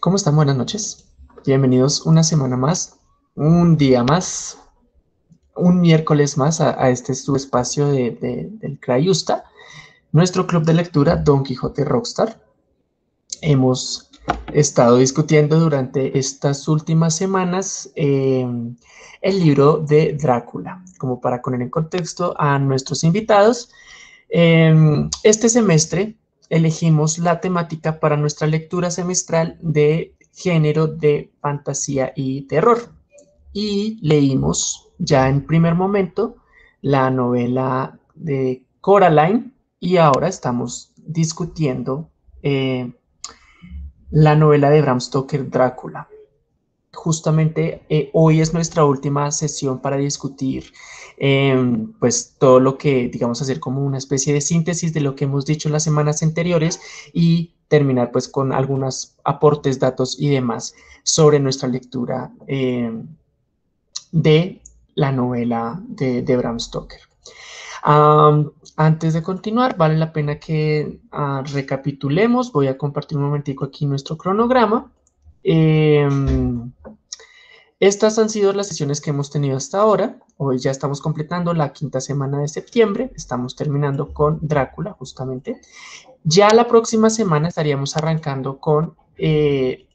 ¿Cómo están? Buenas noches. Bienvenidos una semana más, un día más, un miércoles más a, este su espacio de, del Crayusta, nuestro club de lectura Don Quijote Rockstar. Hemos estado discutiendo durante estas últimas semanas eh, el libro de Drácula, como para poner en contexto a nuestros invitados. Eh, este semestre elegimos la temática para nuestra lectura semestral de género de fantasía y terror. Y leímos ya en primer momento la novela de Coraline y ahora estamos discutiendo eh, la novela de Bram Stoker, Drácula. Justamente eh, hoy es nuestra última sesión para discutir Em, pues todo lo que, digamos, hacer como una especie de síntesis de lo que hemos dicho en las semanas anteriores y terminar pues con algunos aportes, datos y demás sobre nuestra lectura em, de la novela de, Bram Stoker. antes de continuar, vale la pena que ah, recapitulemos. Voy a compartir un momentico aquí nuestro cronograma. Em, estas han sido las sesiones que hemos tenido hasta ahora. Hoy ya estamos completando la quinta semana de septiembre. Estamos terminando con Drácula, justamente. Ya la próxima semana estaríamos arrancando con eh,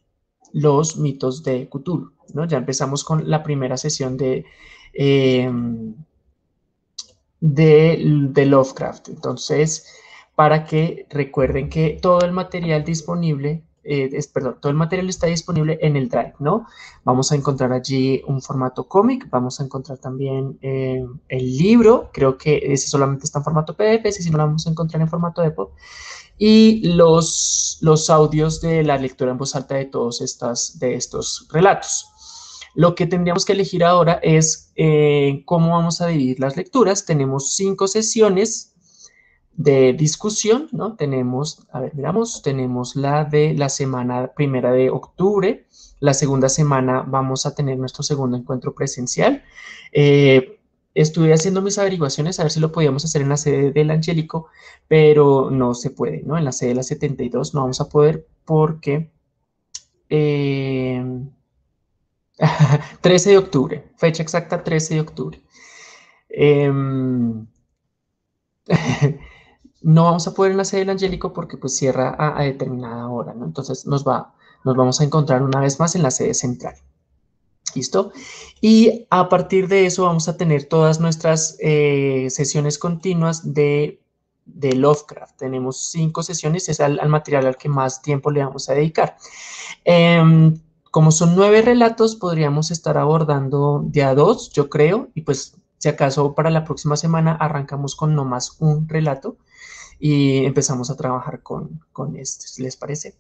los mitos de Cthulhu. ¿no? Ya empezamos con la primera sesión de, em, de, de Lovecraft. Entonces, para que recuerden que todo el material disponible eh, perdón, todo el material está disponible en el Drive, ¿no? Vamos a encontrar allí un formato cómic, vamos a encontrar también eh, el libro, creo que ese solamente está en formato PDF, ese sí no lo vamos a encontrar en formato EPUB, y los, audios de la lectura en voz alta de todos estos relatos. Lo que tendríamos que elegir ahora es eh, cómo vamos a dividir las lecturas. Tenemos cinco sesiones de discusión, ¿no? Tenemos, a ver, miramos, tenemos la de la semana primera de octubre, la segunda semana vamos a tener nuestro segundo encuentro presencial. Eh, estuve haciendo mis averiguaciones a ver si lo podíamos hacer en la sede del Angélico, pero no se puede, ¿no? En la sede de la 72 no vamos a poder porque... 13 eh, de octubre, fecha exacta 13 de octubre. Em, no vamos a poder en la sede Angélico porque pues cierra a, determinada hora. Entonces nos, va, nos vamos a encontrar una vez más en la sede central. ¿Listo? Y a partir de eso vamos a tener todas nuestras eh, sesiones continuas de, Lovecraft. Tenemos cinco sesiones, es al, material al que más tiempo le vamos a dedicar. Em, como son nueve relatos, podríamos estar abordando de a dos, yo creo, y pues si acaso para la próxima semana arrancamos con no más un relato y empezamos a trabajar con, con esto, ¿les parece?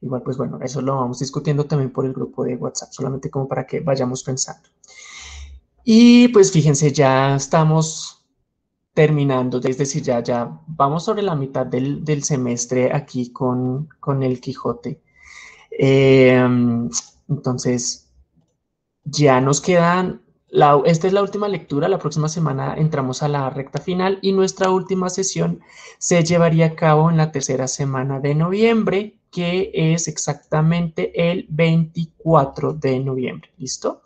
Igual, pues bueno, eso lo vamos discutiendo también por el grupo de WhatsApp, solamente como para que vayamos pensando. Y pues fíjense, ya estamos terminando, es decir, ya, ya vamos sobre la mitad del, del semestre aquí con, con el Quijote. Em, entonces, ya nos quedan esta es la última lectura, la próxima semana entramos a la recta final y nuestra última sesión se llevaría a cabo en la tercera semana de noviembre, que es exactamente el 24 de noviembre, ¿listo?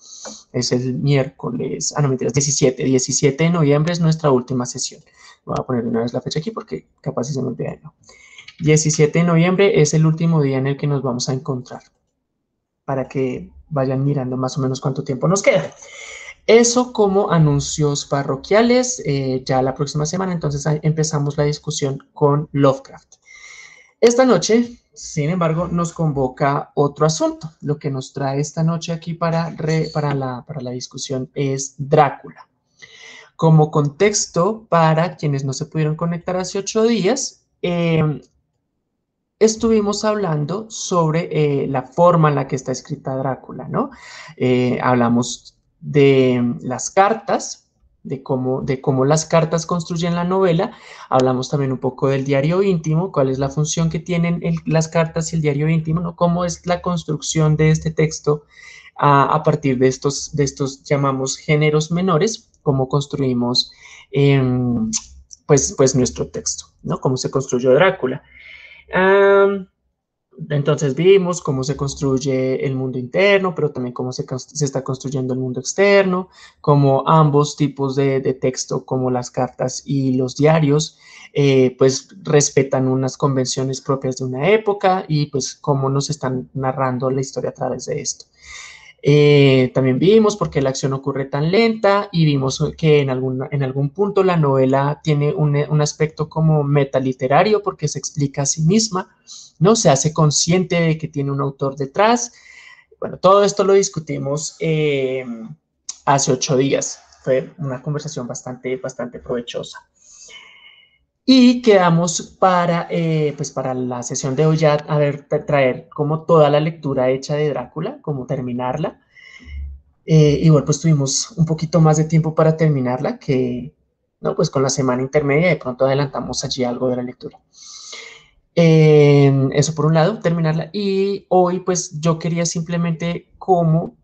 Es el miércoles, ah, no, mentiras, 17, 17 de noviembre es nuestra última sesión. Voy a poner una vez la fecha aquí porque capaz si se me olvida, ¿no? 17 de noviembre es el último día en el que nos vamos a encontrar, para que vayan mirando más o menos cuánto tiempo nos queda. Eso como anuncios parroquiales, eh, ya la próxima semana, entonces empezamos la discusión con Lovecraft. Esta noche, sin embargo, nos convoca otro asunto. Lo que nos trae esta noche aquí para, para, la, para la discusión es Drácula. Como contexto, para quienes no se pudieron conectar hace ocho días, em, estuvimos hablando sobre eh, la forma en la que está escrita Drácula, ¿no? Eh, hablamos de las cartas, de cómo, de cómo las cartas construyen la novela. Hablamos también un poco del diario íntimo, cuál es la función que tienen las cartas y el diario íntimo, ¿no? cómo es la construcción de este texto a, partir de estos, de estos, llamamos, géneros menores, cómo construimos em, pues, pues nuestro texto, ¿no? cómo se construyó Drácula. Entonces vimos cómo se construye el mundo interno, pero también cómo se, está construyendo el mundo externo, cómo ambos tipos de, texto, como las cartas y los diarios, eh, pues respetan unas convenciones propias de una época y pues cómo nos están narrando la historia a través de esto. Eh, también vimos por qué la acción ocurre tan lenta y vimos que en, en algún punto la novela tiene un, un, aspecto como metaliterario porque se explica a sí misma, ¿no? Se hace consciente de que tiene un autor detrás. Bueno, todo esto lo discutimos eh, hace ocho días. Fue una conversación bastante, bastante provechosa. Y quedamos para, eh, pues para la sesión de hoy ya a ver, traer como toda la lectura hecha de Drácula, como terminarla. Eh, igual pues tuvimos un poquito más de tiempo para terminarla que, no, pues con la semana intermedia de pronto adelantamos allí algo de la lectura. Eh, eso por un lado, terminarla. Y hoy pues yo quería simplemente como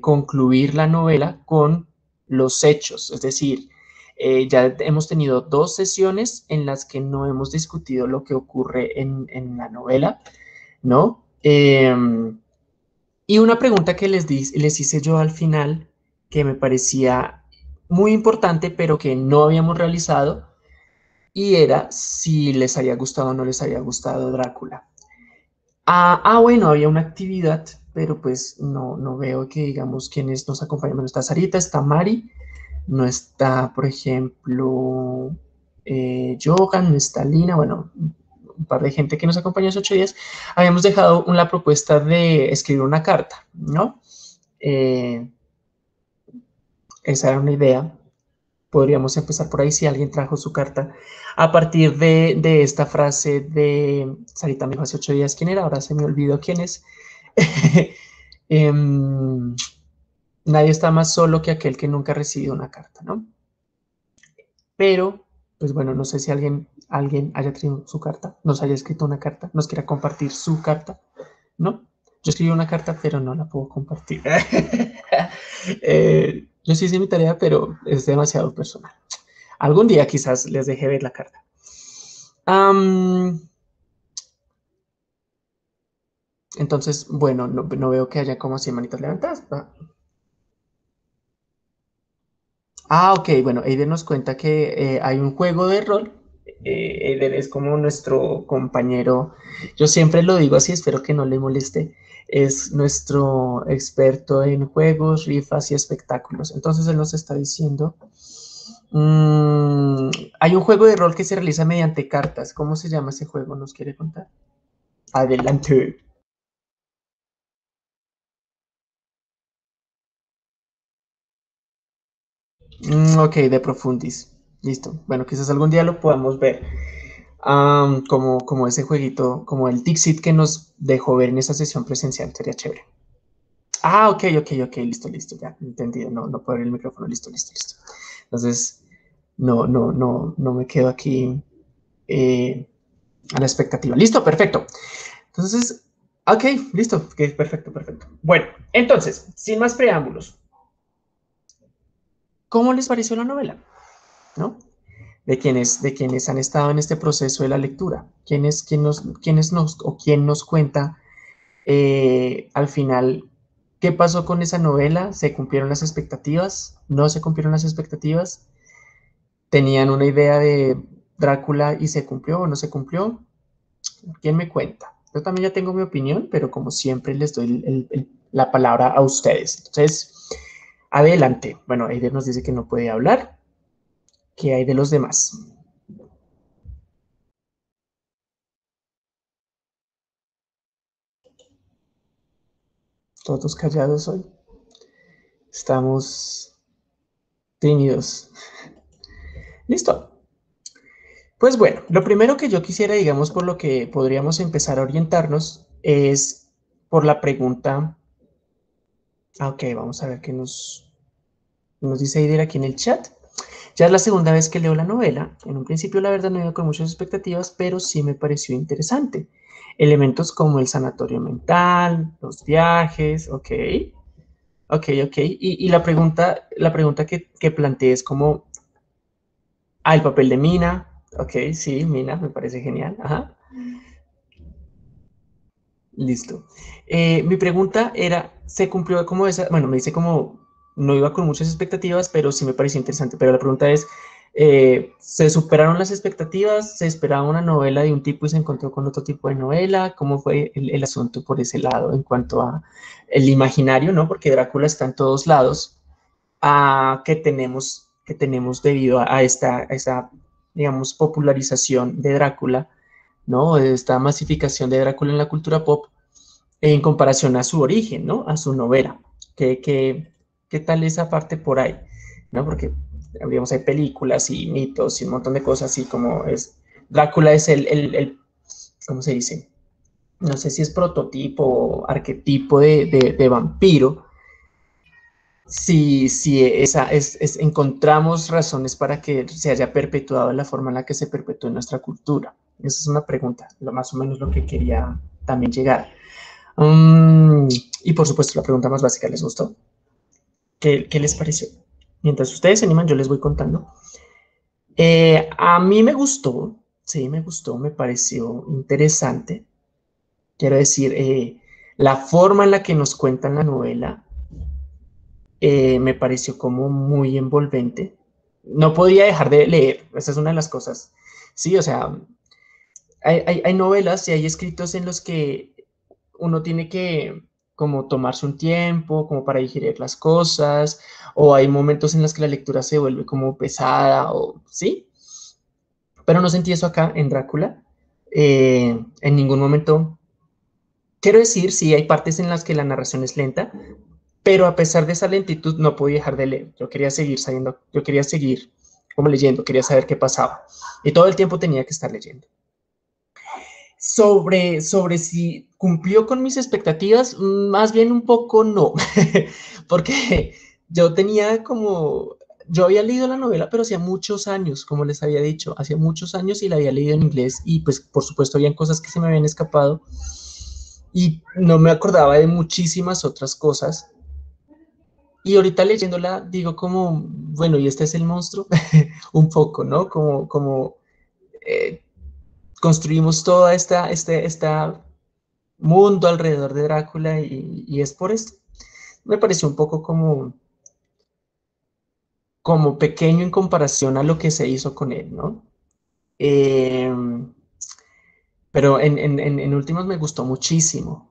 concluir la novela con los hechos, es decir, eh, ya hemos tenido dos sesiones en las que no hemos discutido lo que ocurre en, la novela, ¿no? Em, y una pregunta que les, les hice yo al final, que me parecía muy importante, pero que no habíamos realizado, y era si les había gustado o no les había gustado Drácula. Ah, ah bueno, había una actividad, pero pues no, no veo que digamos quienes nos acompañan. Bueno, está Sarita, está Mari, no está, por ejemplo, eh, Johan, no está Lina, bueno, un par de gente que nos acompañó hace ocho días, habíamos dejado la propuesta de escribir una carta, ¿no? Eh, esa era una idea. Podríamos empezar por ahí si alguien trajo su carta. A partir de, esta frase de Sarita me dijo hace ocho días quién era, ahora se me olvidó quién es. Em, nadie está más solo que aquel que nunca ha recibido una carta, ¿no? Pero, pues bueno, no sé si alguien, alguien haya tenido su carta, nos haya escrito una carta, nos quiera compartir su carta, ¿no? Yo escribí una carta, pero no la puedo compartir. Eh, yo sí hice mi tarea, pero es demasiado personal. Algún día quizás les deje ver la carta. entonces, bueno, no, veo que haya como 100 manitas levantadas. Ah, ok, bueno, Eider nos cuenta que eh, hay un juego de rol. Eh, es como nuestro compañero, yo siempre lo digo así, espero que no le moleste, es nuestro experto en juegos, rifas y espectáculos. Entonces él nos está diciendo, mm, hay un juego de rol que se realiza mediante cartas. ¿Cómo se llama ese juego? ¿Nos quiere contar? Adelante. Mm, ok, de Profundis. Listo. Bueno, quizás algún día lo podamos ver. como, como ese jueguito, como el Dixit que nos dejó ver en esa sesión presencial. Sería chévere. Ah, ok, ok, ok, listo, listo, ya, entendido. No, no puedo abrir el micrófono, listo, listo, listo. Entonces, no, no, no, no me quedo aquí eh, a la expectativa. Listo, perfecto. Entonces, ok, listo, ok, perfecto, perfecto. Bueno, entonces, sin más preámbulos, ¿Cómo les pareció la novela? ¿No? De quienes, de quienes han estado en este proceso de la lectura. ¿Quiénes, quién nos, quiénes nos, o quién nos cuenta eh, al final qué pasó con esa novela? ¿Se cumplieron las expectativas? ¿No se cumplieron las expectativas? ¿Tenían una idea de Drácula y se cumplió o no se cumplió? ¿Quién me cuenta? Yo también ya tengo mi opinión, pero como siempre les doy la palabra a ustedes. Entonces, Adelante. Bueno, Eider nos dice que no puede hablar. ¿Qué hay de los demás? Todos callados hoy. Estamos tímidos. Listo. Pues bueno, lo primero que yo quisiera, digamos, por lo que podríamos empezar a orientarnos es por la pregunta. Ah, ok, vamos a ver qué nos, nos dice Aider aquí en el chat. Ya es la segunda vez que leo la novela. En un principio, la verdad, no iba con muchas expectativas, pero sí me pareció interesante. Elementos como el sanatorio mental, los viajes, ok. Ok, ok. Y, la pregunta, la pregunta que, que planteé es como, ah, el papel de Mina. Ok, sí, Mina, me parece genial. Ajá. Listo. Eh, mi pregunta era, ¿se cumplió como esa? Bueno, me dice como, no iba con muchas expectativas, pero sí me pareció interesante. Pero la pregunta es, eh, ¿se superaron las expectativas? ¿Se esperaba una novela de un tipo y se encontró con otro tipo de novela? ¿Cómo fue el, asunto por ese lado en cuanto a el imaginario, no? Porque Drácula está en todos lados, a que tenemos, que tenemos debido a, esta, esa, digamos, popularización de Drácula ¿no? Esta masificación de Drácula en la cultura pop en comparación a su origen, ¿no? A su novela. ¿Qué, qué, tal esa parte por ahí? ¿No? Porque, digamos, hay películas y mitos y un montón de cosas así como es... Drácula es el, el, ¿cómo se dice? No sé si es prototipo o arquetipo de, vampiro, si, si esa es, encontramos razones para que se haya perpetuado de la forma en la que se perpetuó en nuestra cultura. Esa es una pregunta, lo más o menos lo que quería también llegar. Mm, y por supuesto, la pregunta más básica, ¿les gustó? ¿Qué, les pareció? Mientras ustedes se animan, yo les voy contando. Eh, a mí me gustó, sí, me gustó, me pareció interesante. Quiero decir, eh, la forma en la que nos cuentan la novela eh, me pareció como muy envolvente. No podía dejar de leer, esa es una de las cosas. Sí, o sea, hay, novelas y hay escritos en los que uno tiene que como tomarse un tiempo, como para digerir las cosas, o hay momentos en los que la lectura se vuelve como pesada, o sí. Pero no sentí eso acá en Drácula. Eh, en ningún momento. Quiero decir, sí, hay partes en las que la narración es lenta, pero a pesar de esa lentitud no podía dejar de leer. Yo quería seguir sabiendo, yo quería seguir como leyendo, quería saber qué pasaba. Y todo el tiempo tenía que estar leyendo sobre, sobre si cumplió con mis expectativas, más bien un poco no, porque yo tenía como, yo había leído la novela, pero hacía muchos años, como les había dicho, hacía muchos años y la había leído en inglés y pues por supuesto habían cosas que se me habían escapado y no me acordaba de muchísimas otras cosas. Y ahorita leyéndola digo como, bueno, y este es el monstruo, un poco, ¿no? Como, como eh, construimos todo esta, este, esta mundo alrededor de Drácula y, es por esto. Me pareció un poco como, como pequeño en comparación a lo que se hizo con él, ¿no? Em, pero en, en, últimos me gustó muchísimo.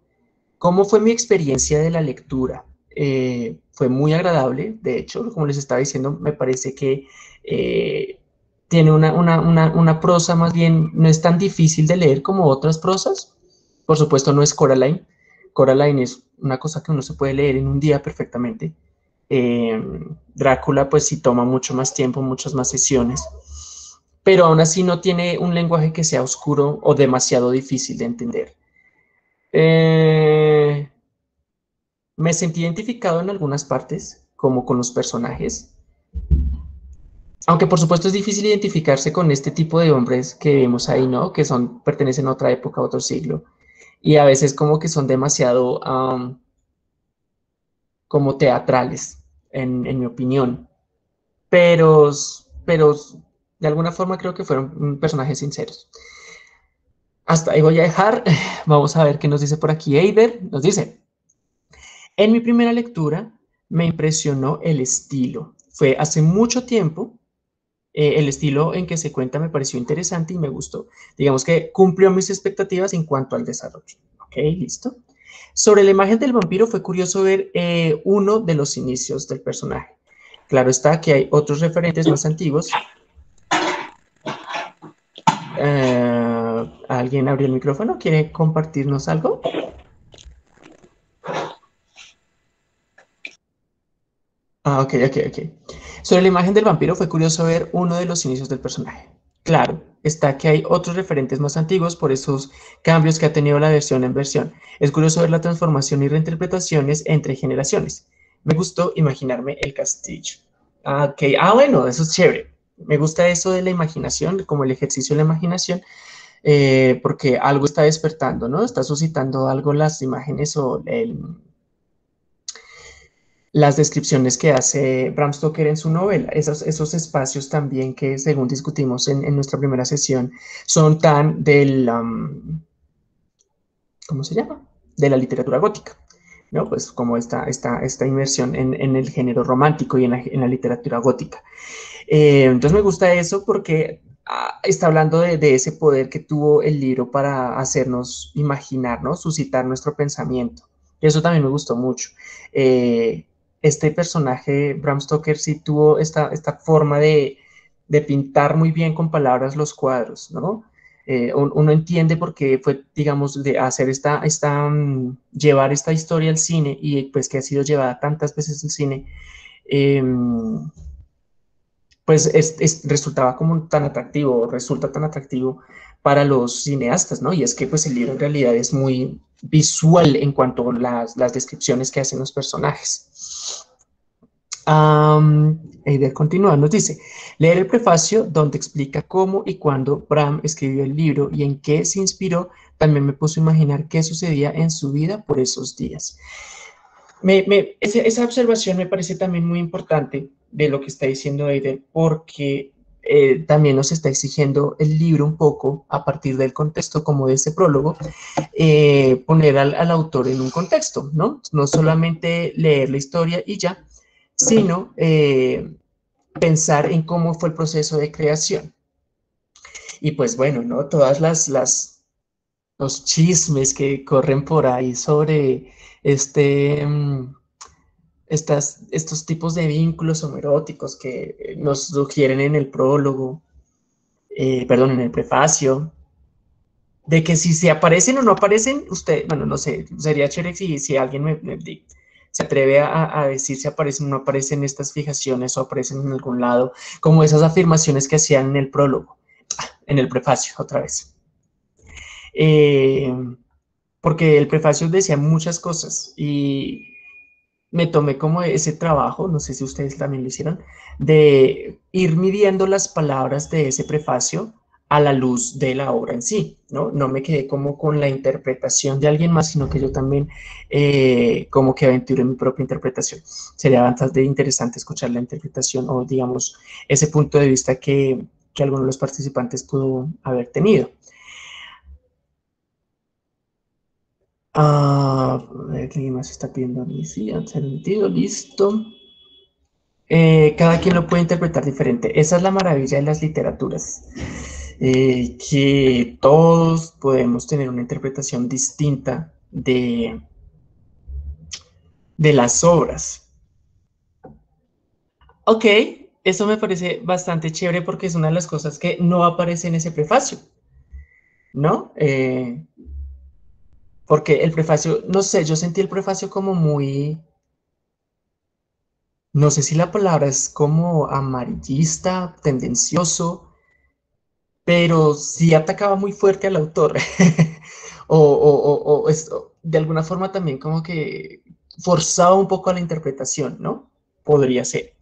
¿Cómo fue mi experiencia de la lectura? Eh, fue muy agradable, de hecho, como les estaba diciendo, me parece que eh, tiene una, prosa más bien, no es tan difícil de leer como otras prosas. Por supuesto, no es Coraline. Coraline es una cosa que uno se puede leer en un día perfectamente. Eh, Drácula, pues sí toma mucho más tiempo, muchas más sesiones. Pero aún así no tiene un lenguaje que sea oscuro o demasiado difícil de entender. Eh, me sentí identificado en algunas partes, como con los personajes. Aunque por supuesto es difícil identificarse con este tipo de hombres que vemos ahí, ¿no? Que son, pertenecen a otra época, a otro siglo. Y a veces como que son demasiado como teatrales, en, mi opinión. Pero, pero de alguna forma creo que fueron personajes sinceros. Hasta ahí voy a dejar. Vamos a ver qué nos dice por aquí Eider. Nos dice, en mi primera lectura me impresionó el estilo. Fue hace mucho tiempo eh, el estilo en que se cuenta me pareció interesante y me gustó. Digamos que cumplió mis expectativas en cuanto al desarrollo. Ok, listo. Sobre la imagen del vampiro fue curioso ver eh, uno de los inicios del personaje. Claro está que hay otros referentes más antiguos. Eh, ¿Alguien abrió el micrófono? ¿Quiere compartirnos algo? Ah, ok, ok, ok. Sobre la imagen del vampiro fue curioso ver uno de los inicios del personaje. Claro, está que hay otros referentes más antiguos por esos cambios que ha tenido la versión en versión. Es curioso ver la transformación y reinterpretaciones entre generaciones. Me gustó imaginarme el castillo. Ah, ok, ah, bueno, eso es chévere. Me gusta eso de la imaginación, como el ejercicio de la imaginación, eh, porque algo está despertando, ¿no? Está suscitando algo las imágenes o el, las descripciones que hace Bram Stoker en su novela, esos, esos espacios también que según discutimos en, nuestra primera sesión, son tan del, ¿cómo se llama? de la literatura gótica, ¿no? Pues como esta, esta, esta inmersión en, el género romántico y en la, literatura gótica. Eh, entonces me gusta eso porque ah, está hablando de, ese poder que tuvo el libro para hacernos imaginar, ¿no? Suscitar nuestro pensamiento. Eso también me gustó mucho. Eh, este personaje, Bram Stoker, sí tuvo esta, esta forma de, de pintar muy bien con palabras los cuadros, ¿no? Eh, uno entiende por qué fue, digamos, de hacer esta, esta, mm, llevar esta historia al cine y pues que ha sido llevada tantas veces al cine, em, pues resultaba como tan atractivo, resulta tan atractivo para los cineastas, ¿no? Y es que pues el libro en realidad es muy visual en cuanto a las, las descripciones que hacen los personajes. Um, Eider continúa, nos dice, leer el prefacio donde explica cómo y cuándo Bram escribió el libro y en qué se inspiró, también me puso a imaginar qué sucedía en su vida por esos días. esa, observación me parece también muy importante de lo que está diciendo Eider, porque eh, también nos está exigiendo el libro un poco, a partir del contexto como de ese prólogo, eh, poner al, al autor en un contexto, ¿no? No solamente leer la historia y ya, sino eh, pensar en cómo fue el proceso de creación. Y pues bueno, ¿no? Todas las, las los chismes que corren por ahí sobre este, mm, estas, estos tipos de vínculos homeróticos que nos sugieren en el prólogo, eh, perdón, en el prefacio, de que si se aparecen o no aparecen, usted, bueno, no sé, sería chévere si, si alguien me, me, se atreve a, decir si aparecen o no aparecen estas fijaciones o aparecen en algún lado, como esas afirmaciones que hacían en el prólogo, en el prefacio, otra vez. Eh, porque el prefacio decía muchas cosas y me tomé como ese trabajo, no sé si ustedes también lo hicieron, de ir midiendo las palabras de ese prefacio a la luz de la obra en sí, ¿no? No me quedé como con la interpretación de alguien más, sino que yo también eh, como que aventuré mi propia interpretación. Sería bastante interesante escuchar la interpretación o, digamos, ese punto de vista que, que alguno de los participantes pudo haber tenido. Ah, ¿Quién más está pidiendo? Sí, sentido, listo. Eh, cada quien lo puede interpretar diferente. Esa es la maravilla de las literaturas. Eh, que todos podemos tener una interpretación distinta de, de las obras. Ok, eso me parece bastante chévere porque es una de las cosas que no aparece en ese prefacio, ¿no? Eh, porque el prefacio, no sé, yo sentí el prefacio como muy, no sé si la palabra es como amarillista, tendencioso, pero sí atacaba muy fuerte al autor. o, o, o, de alguna forma también como que forzaba un poco a la interpretación, ¿no? Podría ser.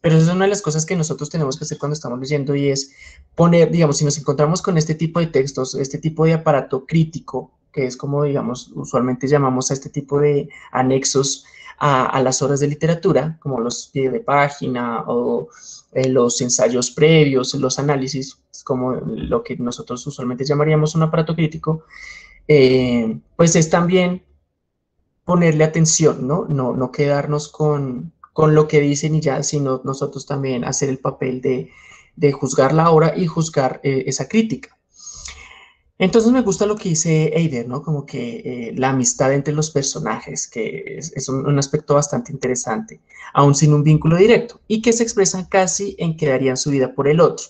Pero esa es una de las cosas que nosotros tenemos que hacer cuando estamos leyendo y es poner, digamos, si nos encontramos con este tipo de textos, este tipo de aparato crítico, que es como, digamos, usualmente llamamos a este tipo de anexos a, las horas de literatura, como los pie de página o eh, los ensayos previos, los análisis, como lo que nosotros usualmente llamaríamos un aparato crítico, eh, pues es también ponerle atención, ¿no? No, no quedarnos con, con, lo que dicen y ya, sino nosotros también hacer el papel de, de juzgar la obra y juzgar eh, esa crítica. Entonces me gusta lo que dice Eider, ¿no? Como que eh, la amistad entre los personajes, que es, un, aspecto bastante interesante, aún sin un vínculo directo, y que se expresan casi en que darían su vida por el otro.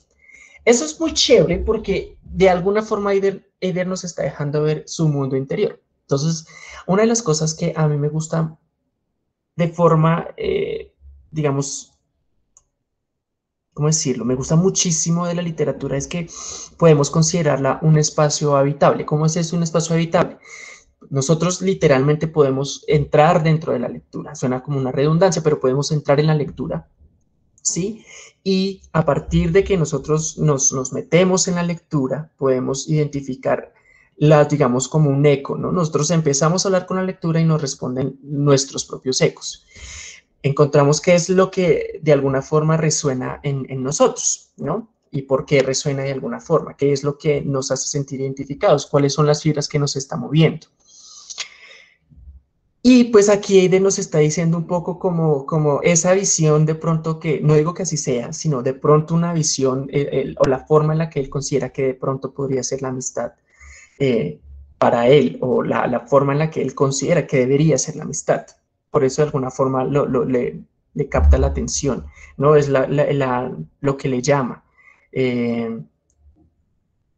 Eso es muy chévere porque de alguna forma Eider, nos está dejando ver su mundo interior. Entonces, una de las cosas que a mí me gusta de forma, eh, digamos, ¿cómo decirlo? Me gusta muchísimo de la literatura es que podemos considerarla un espacio habitable. ¿Cómo es eso un espacio habitable? Nosotros literalmente podemos entrar dentro de la lectura. Suena como una redundancia, pero podemos entrar en la lectura, ¿sí? Y a partir de que nosotros nos, nos metemos en la lectura, podemos identificar la, digamos, como un eco, ¿no? Nosotros empezamos a hablar con la lectura y nos responden nuestros propios ecos encontramos qué es lo que de alguna forma resuena en, nosotros, ¿no? Y por qué resuena de alguna forma, qué es lo que nos hace sentir identificados, cuáles son las fibras que nos está moviendo. Y pues aquí Eide nos está diciendo un poco como, como esa visión de pronto que, no digo que así sea, sino de pronto una visión o la forma en la que él considera que de pronto podría ser la amistad eh, para él o la, la, forma en la que él considera que debería ser la amistad. Por eso de alguna forma lo, le, capta la atención, ¿no? Es la, la, lo que le llama. Eh,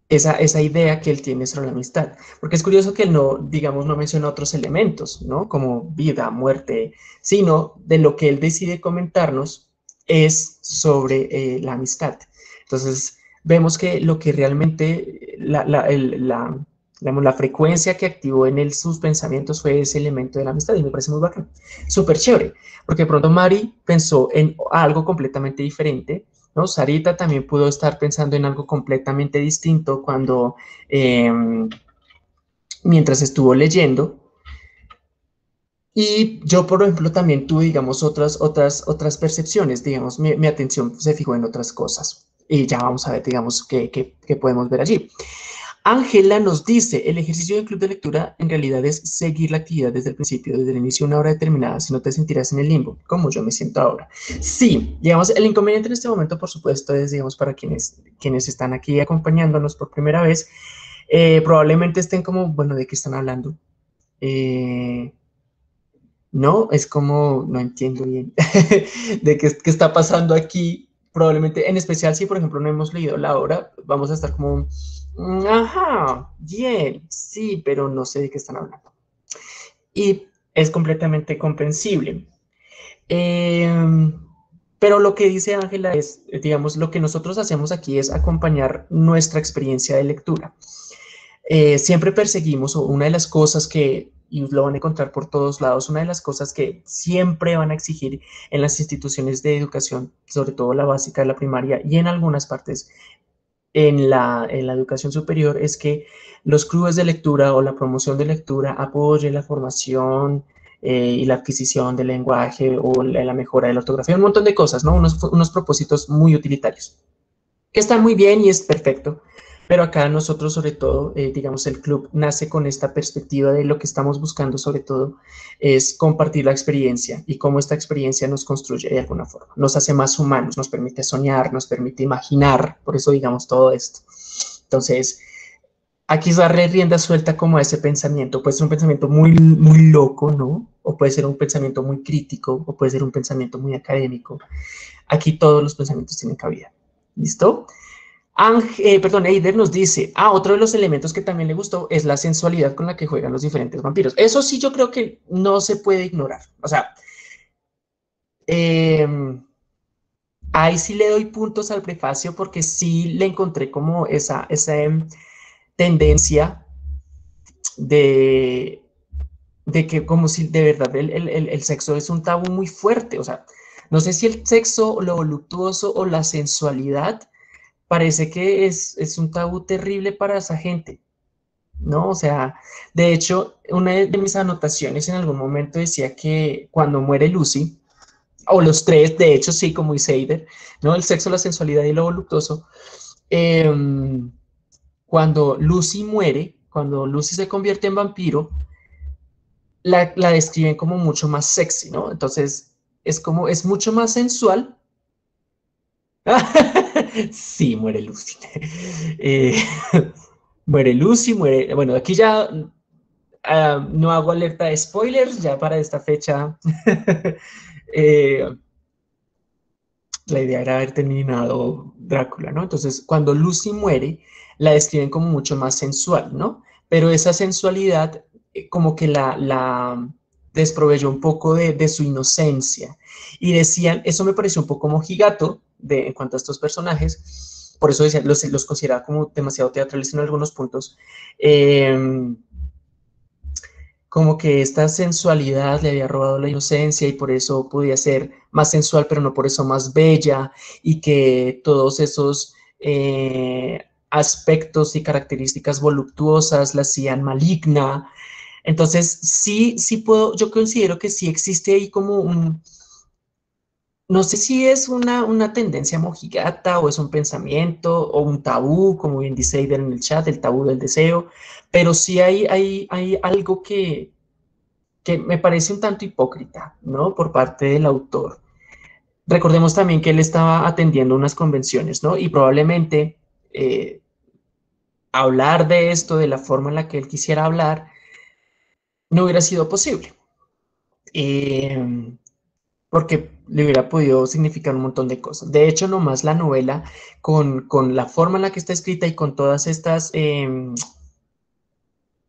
esa, esa, idea que él tiene sobre la amistad. Porque es curioso que él no, digamos, no menciona otros elementos, ¿no? Como vida, muerte, sino de lo que él decide comentarnos es sobre eh, la amistad. Entonces, vemos que lo que realmente, la, la, la, frecuencia que activó en él sus pensamientos fue ese elemento de la amistad y me parece muy bacán. Súper chévere, porque pronto Mari pensó en algo completamente diferente, ¿no? Sarita también pudo estar pensando en algo completamente distinto cuando, em, mientras estuvo leyendo. Y yo, por ejemplo, también tuve, digamos, otras, otras, otras percepciones, digamos, mi, atención se fijó en otras cosas. Y ya vamos a ver, digamos, qué, qué podemos ver allí. Ángela nos dice, el ejercicio del club de lectura en realidad es seguir la actividad desde el principio, desde el inicio una hora determinada, si no te sentirás en el limbo, como yo me siento ahora. Sí, digamos, el inconveniente en este momento, por supuesto, es, digamos, para quienes, quienes están aquí acompañándonos por primera vez, eh, probablemente estén como, bueno, ¿de qué están hablando? Eh, no, es como, no entiendo bien de qué, qué está pasando aquí. Probablemente, en especial si, por ejemplo, no hemos leído la obra, vamos a estar como ajá, bien, sí, pero no sé de qué están hablando. Y es completamente comprensible. Em, pero lo que dice Ángela es, digamos, lo que nosotros hacemos aquí es acompañar nuestra experiencia de lectura. Eh, siempre perseguimos, o una de las cosas que, y lo van a encontrar por todos lados, una de las cosas que siempre van a exigir en las instituciones de educación, sobre todo la básica, la primaria y en algunas partes en la, educación superior es que los clubes de lectura o la promoción de lectura apoye la formación eh, y la adquisición del lenguaje o la, mejora de la ortografía, un montón de cosas, ¿no? Unos, unos propósitos muy utilitarios, que están muy bien y es perfecto, pero acá nosotros, sobre todo, eh, digamos, el club nace con esta perspectiva de lo que estamos buscando, sobre todo, es compartir la experiencia y cómo esta experiencia nos construye de alguna forma. Nos hace más humanos, nos permite soñar, nos permite imaginar, por eso digamos todo esto. Entonces, aquí es darle rienda suelta como a ese pensamiento. Puede ser un pensamiento muy, muy loco, ¿no? O puede ser un pensamiento muy crítico, o puede ser un pensamiento muy académico. Aquí todos los pensamientos tienen cabida. ¿Listo? Eh, perdón, Eider nos dice, ah, otro de los elementos que también le gustó es la sensualidad con la que juegan los diferentes vampiros. Eso sí yo creo que no se puede ignorar. O sea, em, ahí sí le doy puntos al prefacio porque sí le encontré como esa, esa em, tendencia de, de que como si de verdad el, el sexo es un tabú muy fuerte. O sea, no sé si el sexo, lo voluptuoso o la sensualidad parece que es, es un tabú terrible para esa gente, ¿no? O sea, de hecho, una de mis anotaciones en algún momento decía que cuando muere Lucy, o los tres, de hecho, sí, como dice ¿no? El sexo, la sensualidad y lo voluptuoso. Em, cuando Lucy muere, cuando Lucy se convierte en vampiro, la, la, describen como mucho más sexy, ¿no? Entonces, es como, es mucho más sensual. sí, muere Lucy. Eh, muere Lucy, muere... Bueno, aquí ya ah, no hago alerta de spoilers, ya para esta fecha. Eh, la idea era haber terminado Drácula, ¿no? Entonces, cuando Lucy muere, la describen como mucho más sensual, ¿no? Pero esa sensualidad eh, como que la, la desproveyó un poco de, su inocencia. Y decían, eso me pareció un poco mojigato, en cuanto a estos personajes. Por eso los, los consideraba como demasiado teatrales en algunos puntos. Em, como que esta sensualidad le había robado la inocencia y por eso podía ser más sensual, pero no por eso más bella, y que todos esos eh, aspectos y características voluptuosas la hacían maligna. Entonces, sí, sí puedo, yo considero que sí existe ahí como un, no sé si es una, una, tendencia mojigata o es un pensamiento o un tabú, como bien dice Eider en el chat, el tabú del deseo, pero sí hay, hay, hay algo que, que me parece un tanto hipócrita, ¿no? Por parte del autor. Recordemos también que él estaba atendiendo unas convenciones, ¿no? Y probablemente eh, hablar de esto de la forma en la que él quisiera hablar no hubiera sido posible. Eh, porque le hubiera podido significar un montón de cosas. De hecho, nomás la novela, con, la forma en la que está escrita y con todas estas, em,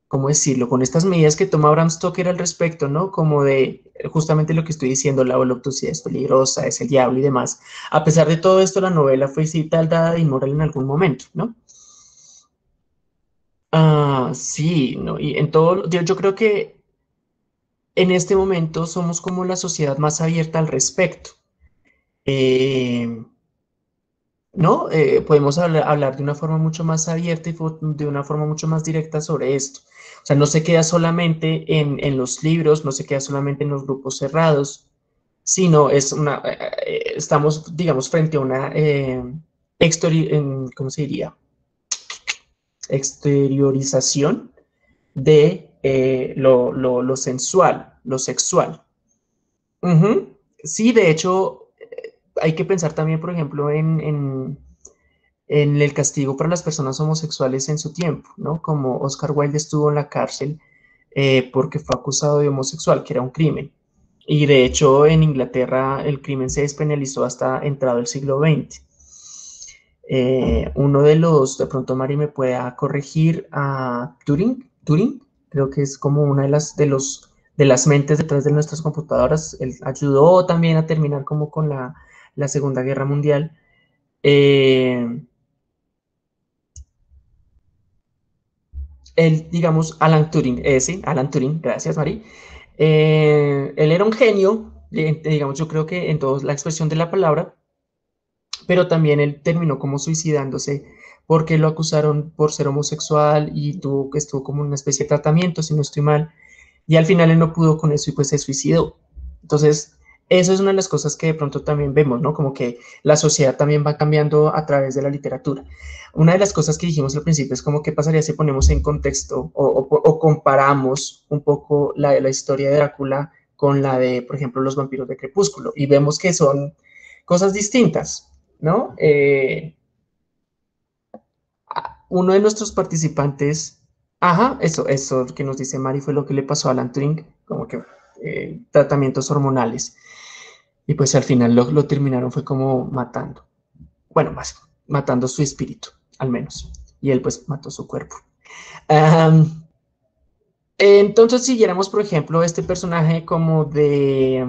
¿cómo decirlo? Con estas medidas que toma Bram Stoker al respecto, ¿no? Como de justamente lo que estoy diciendo, la voluptuosidad es peligrosa, es el diablo y demás. A pesar de todo esto, la novela fue taldada de inmoral en algún momento, ¿no? Ah, sí, no, y en todo, yo, yo creo que en este momento somos como la sociedad más abierta al respecto. Eh, ¿no? Eh, podemos hablar, de una forma mucho más abierta y de una forma mucho más directa sobre esto. O sea, no se queda solamente en, los libros, no se queda solamente en los grupos cerrados, sino es una, eh, estamos, digamos, frente a una, ¿cómo se diría? Exteriorización de eh, lo, sensual, lo sexual. Sí, de hecho, eh, hay que pensar también, por ejemplo, en, en, el castigo para las personas homosexuales en su tiempo, ¿no? Como Oscar Wilde estuvo en la cárcel eh, porque fue acusado de homosexual, que era un crimen. Y de hecho, en Inglaterra el crimen se despenalizó hasta entrado el siglo XX. uno de los, de pronto Mari me pueda corregir a Turing, Turing, creo que es como una de las, de los, de las mentes detrás de nuestras computadoras. Él ayudó también a terminar como con la, Segunda Guerra Mundial. Eh, él, digamos, Alan Turing, eh, sí, Alan Turing, gracias, Mari. Eh, él era un genio, digamos, yo creo que en toda la expresión de la palabra, pero también él terminó como suicidándose porque lo acusaron por ser homosexual y tuvo, estuvo como una especie de tratamiento, si no estoy mal, y al final él no pudo con eso y pues se suicidó. Entonces, eso es una de las cosas que de pronto también vemos, ¿no? Como que la sociedad también va cambiando a través de la literatura. Una de las cosas que dijimos al principio es como qué pasaría si ponemos en contexto o, comparamos un poco la, la historia de Drácula con la de, por ejemplo, los vampiros de Crepúsculo y vemos que son cosas distintas, ¿no? Eh, uno de nuestros participantes, ajá, eso, eso que nos dice Mari fue lo que le pasó a Alan Turing, como que eh, tratamientos hormonales. Y pues al final lo, terminaron fue como matando. Bueno, más, matando su espíritu, al menos. Y él pues mató su cuerpo. entonces, si siguiéramos, por ejemplo, este personaje como de,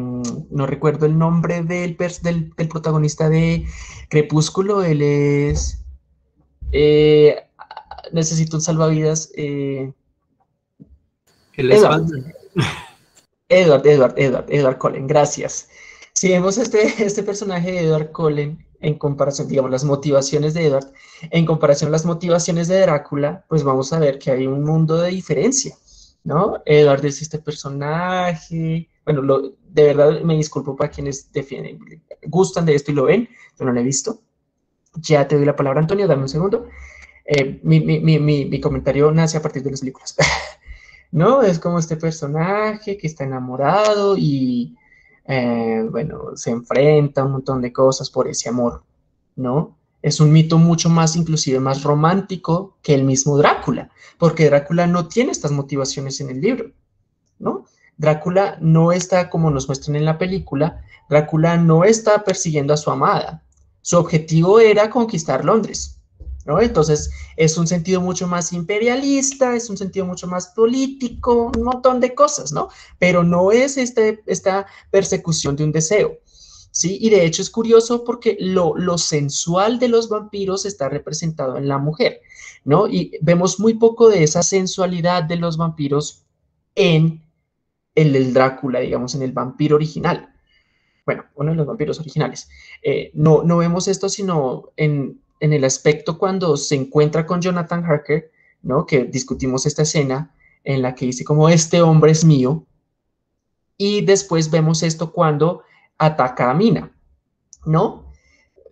no recuerdo el nombre del, del, del, protagonista de Crepúsculo, él es, eh, necesito un salvavidas. Eh, Edward. Edward, Edward, Edward, Edward Cullen, gracias. Si vemos este, este personaje de Edward Cullen en comparación, digamos, las motivaciones de Edward, en comparación a las motivaciones de Drácula, pues vamos a ver que hay un mundo de diferencia, ¿no? Edward es este personaje, bueno, de verdad me disculpo para quienes defienden, gustan de esto y lo ven, yo no lo he visto. Ya te doy la palabra, Antonio, dame un segundo. Eh, mi, comentario nace a partir de las películas. ¿No? Es como este personaje que está enamorado y, eh, bueno, se enfrenta a un montón de cosas por ese amor, ¿no? Es un mito mucho más, inclusive más romántico que el mismo Drácula, porque Drácula no tiene estas motivaciones en el libro, ¿no? Drácula no está como nos muestran en la película, Drácula no está persiguiendo a su amada. Su objetivo era conquistar Londres, entonces, es un sentido mucho más imperialista, es un sentido mucho más político, un montón de cosas, ¿no? Pero no es este, esta persecución de un deseo, ¿sí? Y de hecho es curioso porque lo, sensual de los vampiros está representado en la mujer, ¿no? Y vemos muy poco de esa sensualidad de los vampiros en el, Drácula, digamos, en el vampiro original. Bueno, uno de los vampiros originales. Eh, no, no vemos esto sino en en el aspecto cuando se encuentra con Jonathan Harker, ¿no? Que discutimos esta escena en la que dice como este hombre es mío. Y después vemos esto cuando ataca a Mina, ¿no?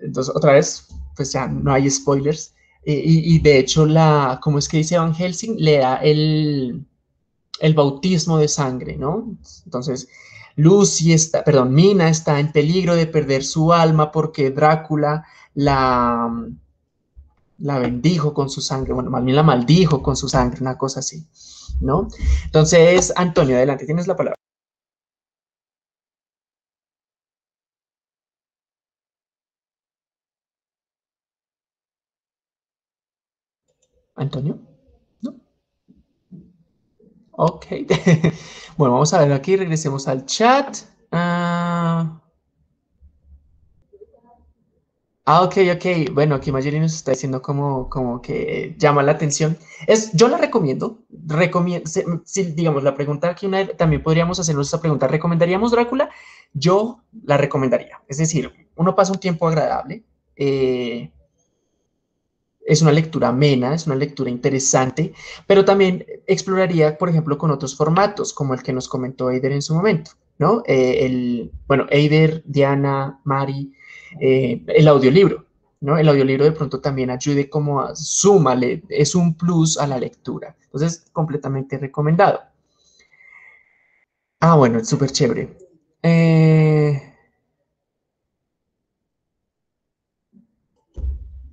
Entonces, otra vez, pues ya no hay spoilers. Eh, y, de hecho, la, como es que dice Van Helsing, le da el, el bautismo de sangre, ¿no? Entonces, Lucy está, perdón, Mina está en peligro de perder su alma porque Drácula la, la bendijo con su sangre, bueno, más bien la maldijo con su sangre, una cosa así, ¿no? Entonces, Antonio, adelante, tienes la palabra. Antonio, ¿no? Ok. bueno, vamos a ver aquí, regresemos al chat. Ah, Ah, ok, ok. Bueno, aquí Mayeli nos está diciendo como, como que llama la atención. Es, yo la recomiendo. Recomiendo, si, digamos, la pregunta aquí una, también podríamos hacernos esta pregunta. ¿Recomendaríamos Drácula? Yo la recomendaría. Es decir, uno pasa un tiempo agradable. Eh, es una lectura amena, es una lectura interesante, pero también exploraría, por ejemplo, con otros formatos, como el que nos comentó Eider en su momento, ¿no? Eh, el, bueno, Eider, Diana, Mari, eh, el audiolibro, ¿no? El audiolibro de pronto también ayude como a súmale, es un plus a la lectura. Entonces, completamente recomendado. Ah, bueno, es súper chévere. Eh,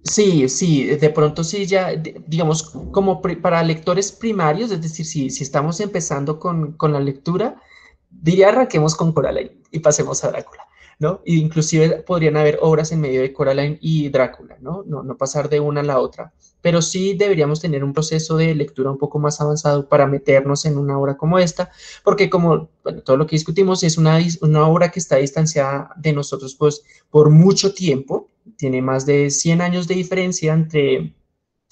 sí, sí, de pronto sí, ya, digamos, como para lectores primarios, es decir, si, si estamos empezando con, con la lectura, diría arranquemos con Coraline y pasemos a Drácula. ¿No? inclusive podrían haber obras en medio de Coraline y Drácula, ¿no? ¿no? Pasar de una a la otra. Pero sí deberíamos tener un proceso de lectura un poco más avanzado para meternos en una obra como esta, porque como todo lo que discutimos es una, obra que está distanciada de nosotros pues, por mucho tiempo, tiene más de 100 años de diferencia entre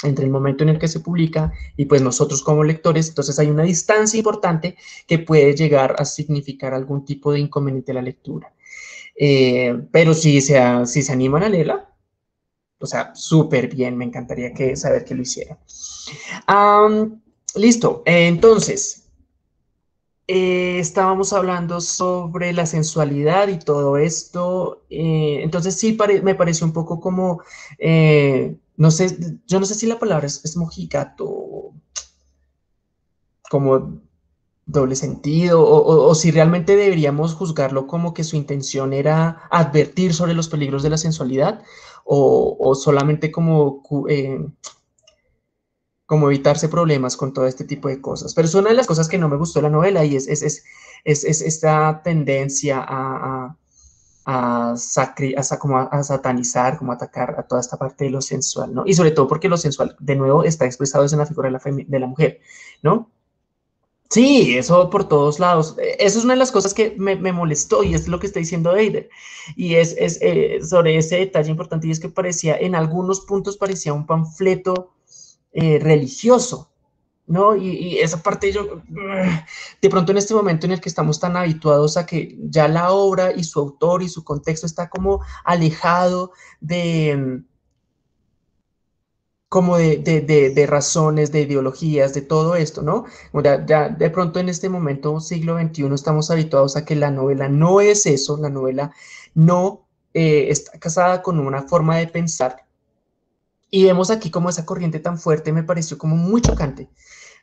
entre el momento en el que se publica y pues nosotros como lectores, entonces hay una distancia importante que puede llegar a significar algún tipo de inconveniente a la lectura. Eh, pero si se, si se animan a leerla, o sea, súper bien, me encantaría que, saber que lo hicieran. listo, entonces, eh, estábamos hablando sobre la sensualidad y todo esto, eh, entonces sí me pareció un poco como, no sé, yo no sé si la palabra es, es mojigato, como doble sentido o, si realmente deberíamos juzgarlo como que su intención era advertir sobre los peligros de la sensualidad o, solamente como, eh, como evitarse problemas con todo este tipo de cosas. Pero es una de las cosas que no me gustó la novela y es, es, es, es esta tendencia a, a, a, como a, satanizar, como a atacar a toda esta parte de lo sensual. Y sobre todo porque lo sensual, de nuevo, está expresado en la figura de la mujer, ¿no? Sí, eso por todos lados. E, eso es una de las cosas que me, molestó y es lo que está diciendo Eider. Y es, eh, sobre ese detalle importante y es que parecía, en algunos puntos parecía un panfleto eh, religioso, ¿no? Y, esa parte yo, de pronto en este momento en el que estamos tan habituados a que ya la obra y su autor y su contexto está como alejado de como de, razones, de ideologías, de todo esto, ¿no? Ya, de pronto en este momento, siglo XXI, estamos habituados a que la novela no es eso, la novela no eh, está casada con una forma de pensar. Y vemos aquí como esa corriente tan fuerte me pareció como muy chocante,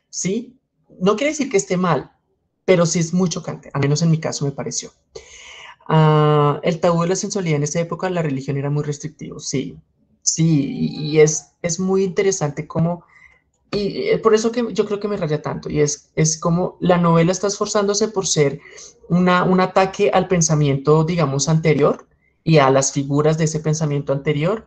¿sí? No quiere decir que esté mal, pero sí es muy chocante, al menos en mi caso me pareció. Ah, el tabú de la sensualidad en esa época, la religión era muy restrictivo, sí, Sí, y es, es muy interesante cómo, y por eso que yo creo que me raya tanto, y es, es como la novela está esforzándose por ser una, un ataque al pensamiento, digamos, anterior y a las figuras de ese pensamiento anterior,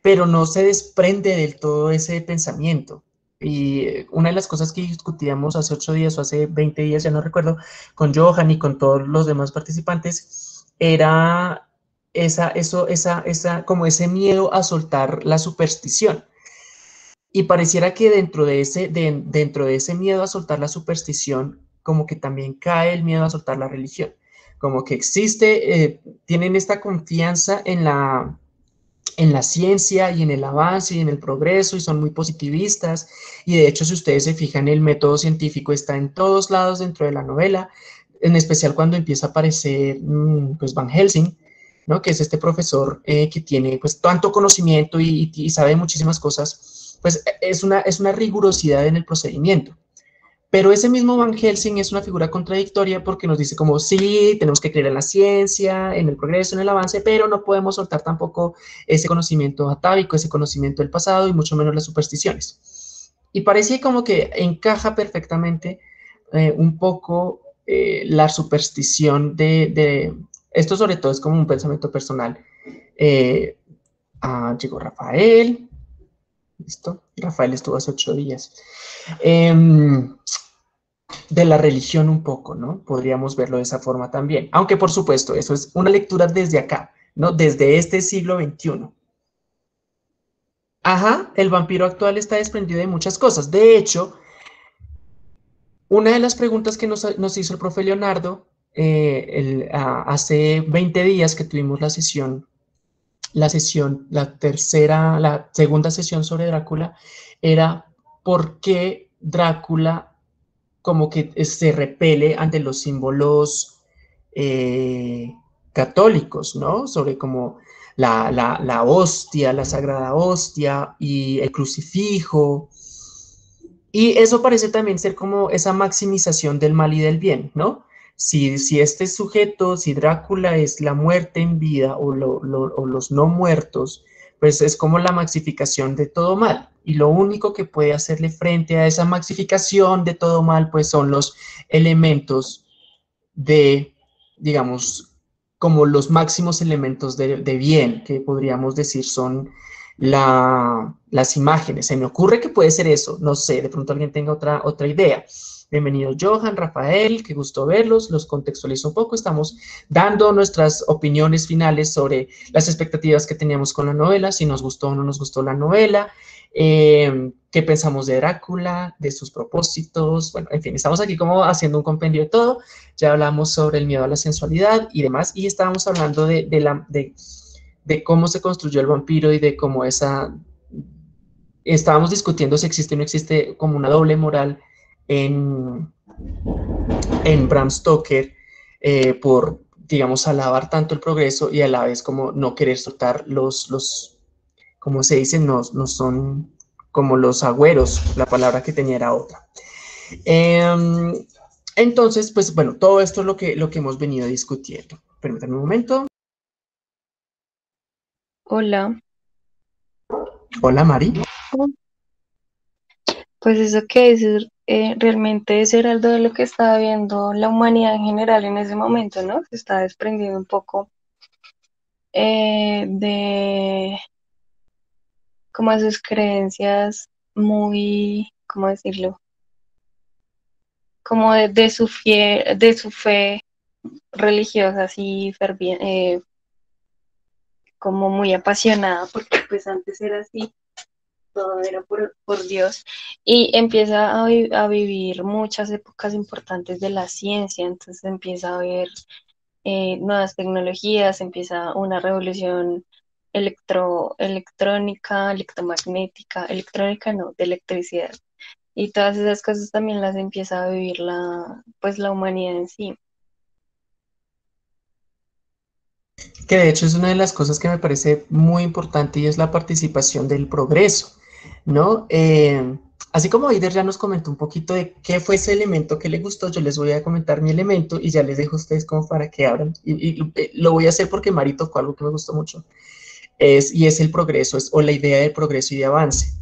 pero no se desprende del todo ese pensamiento. Y una de las cosas que discutíamos hace ocho días o hace 20 días, ya no recuerdo, con Johan y con todos los demás participantes, era esa, eso, esa, esa, como ese miedo a soltar la superstición. Y pareciera que dentro de, ese, dentro de ese miedo a soltar la superstición, como que también cae el miedo a soltar la religión. Como que existe, eh, tienen esta confianza en la, en la ciencia y en el avance y en el progreso y son muy positivistas. Y de hecho, si ustedes se fijan, el método científico está en todos lados dentro de la novela, en especial cuando empieza a aparecer mm, pues Van Helsing, ¿no? que es este profesor eh, que tiene pues tanto conocimiento y, sabe muchísimas cosas, pues es una, es una rigurosidad en el procedimiento. Pero ese mismo Van Helsing es una figura contradictoria porque nos dice como, sí, tenemos que creer en la ciencia, en el progreso, en el avance, pero no podemos soltar tampoco ese conocimiento atávico, ese conocimiento del pasado y mucho menos las supersticiones. Y parecía como que encaja perfectamente eh, un poco eh, la superstición de, esto sobre todo es como un pensamiento personal. Eh, ah, llegó Rafael, listo, Rafael estuvo hace ocho días. Em, de la religión un poco, ¿no? Podríamos verlo de esa forma también. Aunque, por supuesto, eso es una lectura desde acá, ¿no? Desde este siglo XXI. Ajá, el vampiro actual está desprendido de muchas cosas. De hecho, una de las preguntas que nos, hizo el profe Leonardo eh, hace 20 días que tuvimos la sesión, la sesión, la tercera, la segunda sesión sobre Drácula, era por qué Drácula como que se repele ante los símbolos eh, católicos, ¿no? Sobre como la, la, hostia, la sagrada hostia y el crucifijo. Y eso parece también ser como esa maximización del mal y del bien, ¿no? Si, este sujeto, si Drácula es la muerte en vida o, los no muertos, pues es como la maxificación de todo mal. Y lo único que puede hacerle frente a esa maxificación de todo mal, pues son los elementos de, digamos, como los máximos elementos de, bien, que podríamos decir son la, las imágenes. Se me ocurre que puede ser eso, no sé, de pronto alguien tenga otra, otra idea. Bienvenido Johan, Rafael, qué gusto verlos, los contextualizo un poco, estamos dando nuestras opiniones finales sobre las expectativas que teníamos con la novela, si nos gustó o no nos gustó la novela, eh, qué pensamos de Drácula, de sus propósitos, bueno, en fin, estamos aquí como haciendo un compendio de todo, ya hablamos sobre el miedo a la sensualidad y demás, y estábamos hablando de, la, de, de cómo se construyó el vampiro y de cómo esa, estábamos discutiendo si existe o no existe como una doble moral en, en Bram Stoker eh, por, digamos, alabar tanto el progreso y a la vez como no querer soltar los, los como se dice, no, no son como los agüeros, la palabra que tenía era otra. Em, entonces, pues bueno, todo esto es lo que, lo que hemos venido discutiendo. Permítanme un momento. Hola. Hola, Mari. Pues eso que dices eh, realmente ese era algo de lo que estaba viendo la humanidad en general en ese momento, ¿no? Se está desprendiendo un poco eh, de como sus creencias muy, ¿cómo decirlo? Como de, su, fe, de su fe religiosa, así ferviente, eh, como muy apasionada, porque pues antes era así, todo era por, Dios, y empieza a, vivir muchas épocas importantes de la ciencia, entonces empieza a ver eh, nuevas tecnologías, empieza una revolución electro, electrónica, electromagnética, electrónica no, de electricidad, y todas esas cosas también las empieza a vivir la, pues la humanidad en sí. Que de hecho es una de las cosas que me parece muy importante y es la participación del progreso. ¿No? Eh, así como Aider ya nos comentó un poquito de qué fue ese elemento que le gustó, yo les voy a comentar mi elemento y ya les dejo a ustedes como para que abran. Y, eh, lo voy a hacer porque Mari tocó algo que me gustó mucho. Es, y es el progreso, es, o la idea de progreso y de avance.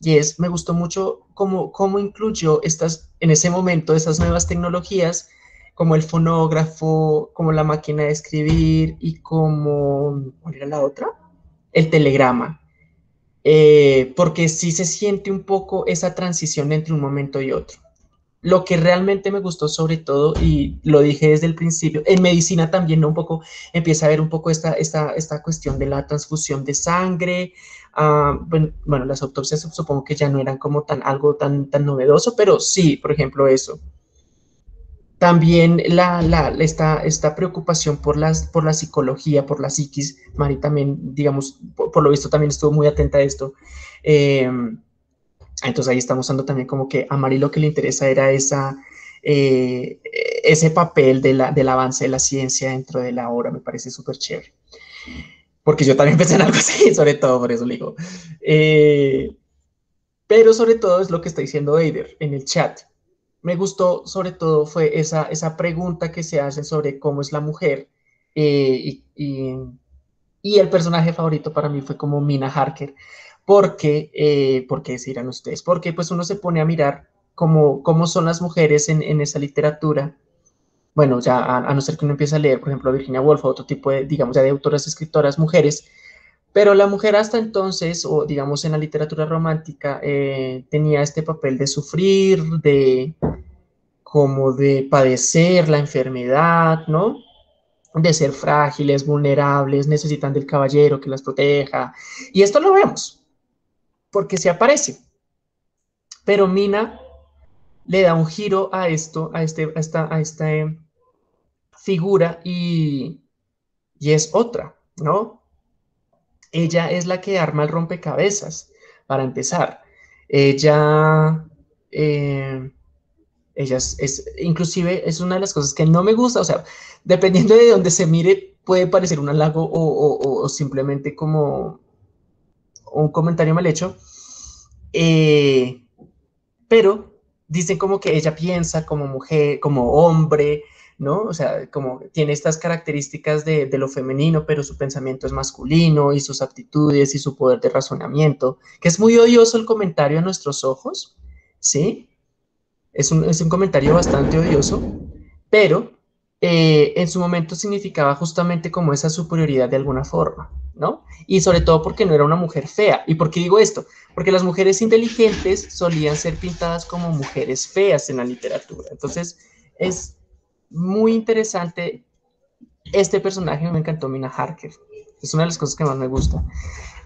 Y es, me gustó mucho cómo, cómo incluyó estas, en ese momento, esas nuevas tecnologías, como el fonógrafo, como la máquina de escribir y como, ¿cuál era la otra? El telegrama eh, porque sí se siente un poco esa transición entre un momento y otro. Lo que realmente me gustó sobre todo, y lo dije desde el principio, en medicina también ¿no? un poco empieza a ver un poco esta, esta, esta cuestión de la transfusión de sangre. Ah, bueno, las autopsias supongo que ya no eran como tan, algo tan, tan novedoso, pero sí, por ejemplo, eso. También la, la, esta, esta, preocupación por, las, por la psicología, por la psiquis, Mari también, digamos, por, lo visto también estuvo muy atenta a esto. Em, entonces ahí estamos dando también como que a Mari lo que le interesa era esa, eh, ese papel de la, del avance de la ciencia dentro de la obra, me parece súper chévere. Porque yo también pensé en algo así, sobre todo por eso le digo. Eh, pero sobre todo es lo que está diciendo Eider en el chat me gustó sobre todo fue esa, esa pregunta que se hace sobre cómo es la mujer eh, y, y, el personaje favorito para mí fue como Mina Harker. Porque, eh, ¿por qué ustedes? Porque pues uno se pone a mirar cómo, cómo son las mujeres en, esa literatura. Bueno, ya a, no ser que uno empiece a leer, por ejemplo, Virginia Woolf o otro tipo de, digamos, ya de autoras, escritoras, mujeres, pero la mujer hasta entonces, o digamos en la literatura romántica, eh, tenía este papel de sufrir, de como de padecer la enfermedad, ¿no? De ser frágiles, vulnerables, necesitan del caballero que las proteja. Y esto lo vemos, porque se aparece. Pero Mina le da un giro a esto, a, este, a esta, esta figura y, y es otra, ¿no? Ella es la que arma el rompecabezas, para empezar. Ella, eh, ella es, inclusive, es una de las cosas que no me gusta, o sea, dependiendo de dónde se mire, puede parecer un halago o, simplemente como un comentario mal hecho, eh, pero dicen como que ella piensa como mujer, como hombre, ¿no? O sea, como tiene estas características de, lo femenino, pero su pensamiento es masculino y sus aptitudes y su poder de razonamiento, que es muy odioso el comentario a nuestros ojos, ¿sí? Es un, comentario bastante odioso, pero eh, en su momento significaba justamente como esa superioridad de alguna forma, ¿no? Y sobre todo porque no era una mujer fea. ¿Y por qué digo esto? Porque las mujeres inteligentes solían ser pintadas como mujeres feas en la literatura. Entonces, es muy interesante. Este personaje me encantó, Mina Harker. Es una de las cosas que más me gusta.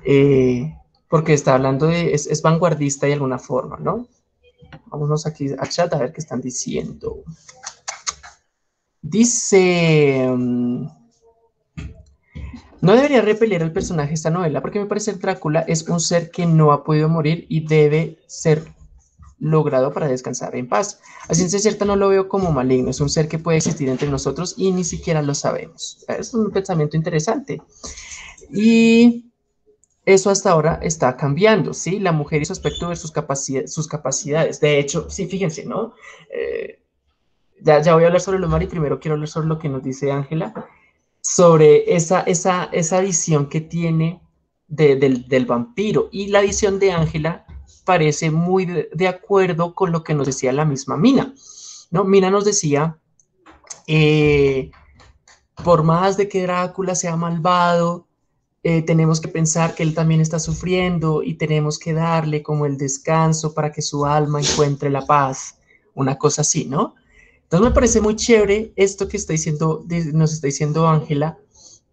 Eh, porque está hablando de, es, vanguardista de alguna forma, ¿no? Vámonos aquí al chat a ver qué están diciendo. Dice, mm, no debería repeler el personaje esta novela porque me parece que Drácula es un ser que no ha podido morir y debe ser logrado para descansar en paz. Así es cierto, no lo veo como maligno, es un ser que puede existir entre nosotros y ni siquiera lo sabemos. Es un pensamiento interesante. Y eso hasta ahora está cambiando, ¿sí? La mujer y su aspecto versus sus capacidades. De hecho, sí, fíjense, ¿no? Eh, ya, ya voy a hablar sobre lo mar y primero quiero hablar sobre lo que nos dice Ángela, sobre esa, esa, esa visión que tiene del, del vampiro. Y la visión de Ángela parece muy de, acuerdo con lo que nos decía la misma Mina. ¿no? Mina nos decía, eh, por más de que Drácula sea malvado, eh, tenemos que pensar que él también está sufriendo y tenemos que darle como el descanso para que su alma encuentre la paz, una cosa así, ¿no? Entonces me parece muy chévere esto que está diciendo, nos está diciendo Ángela,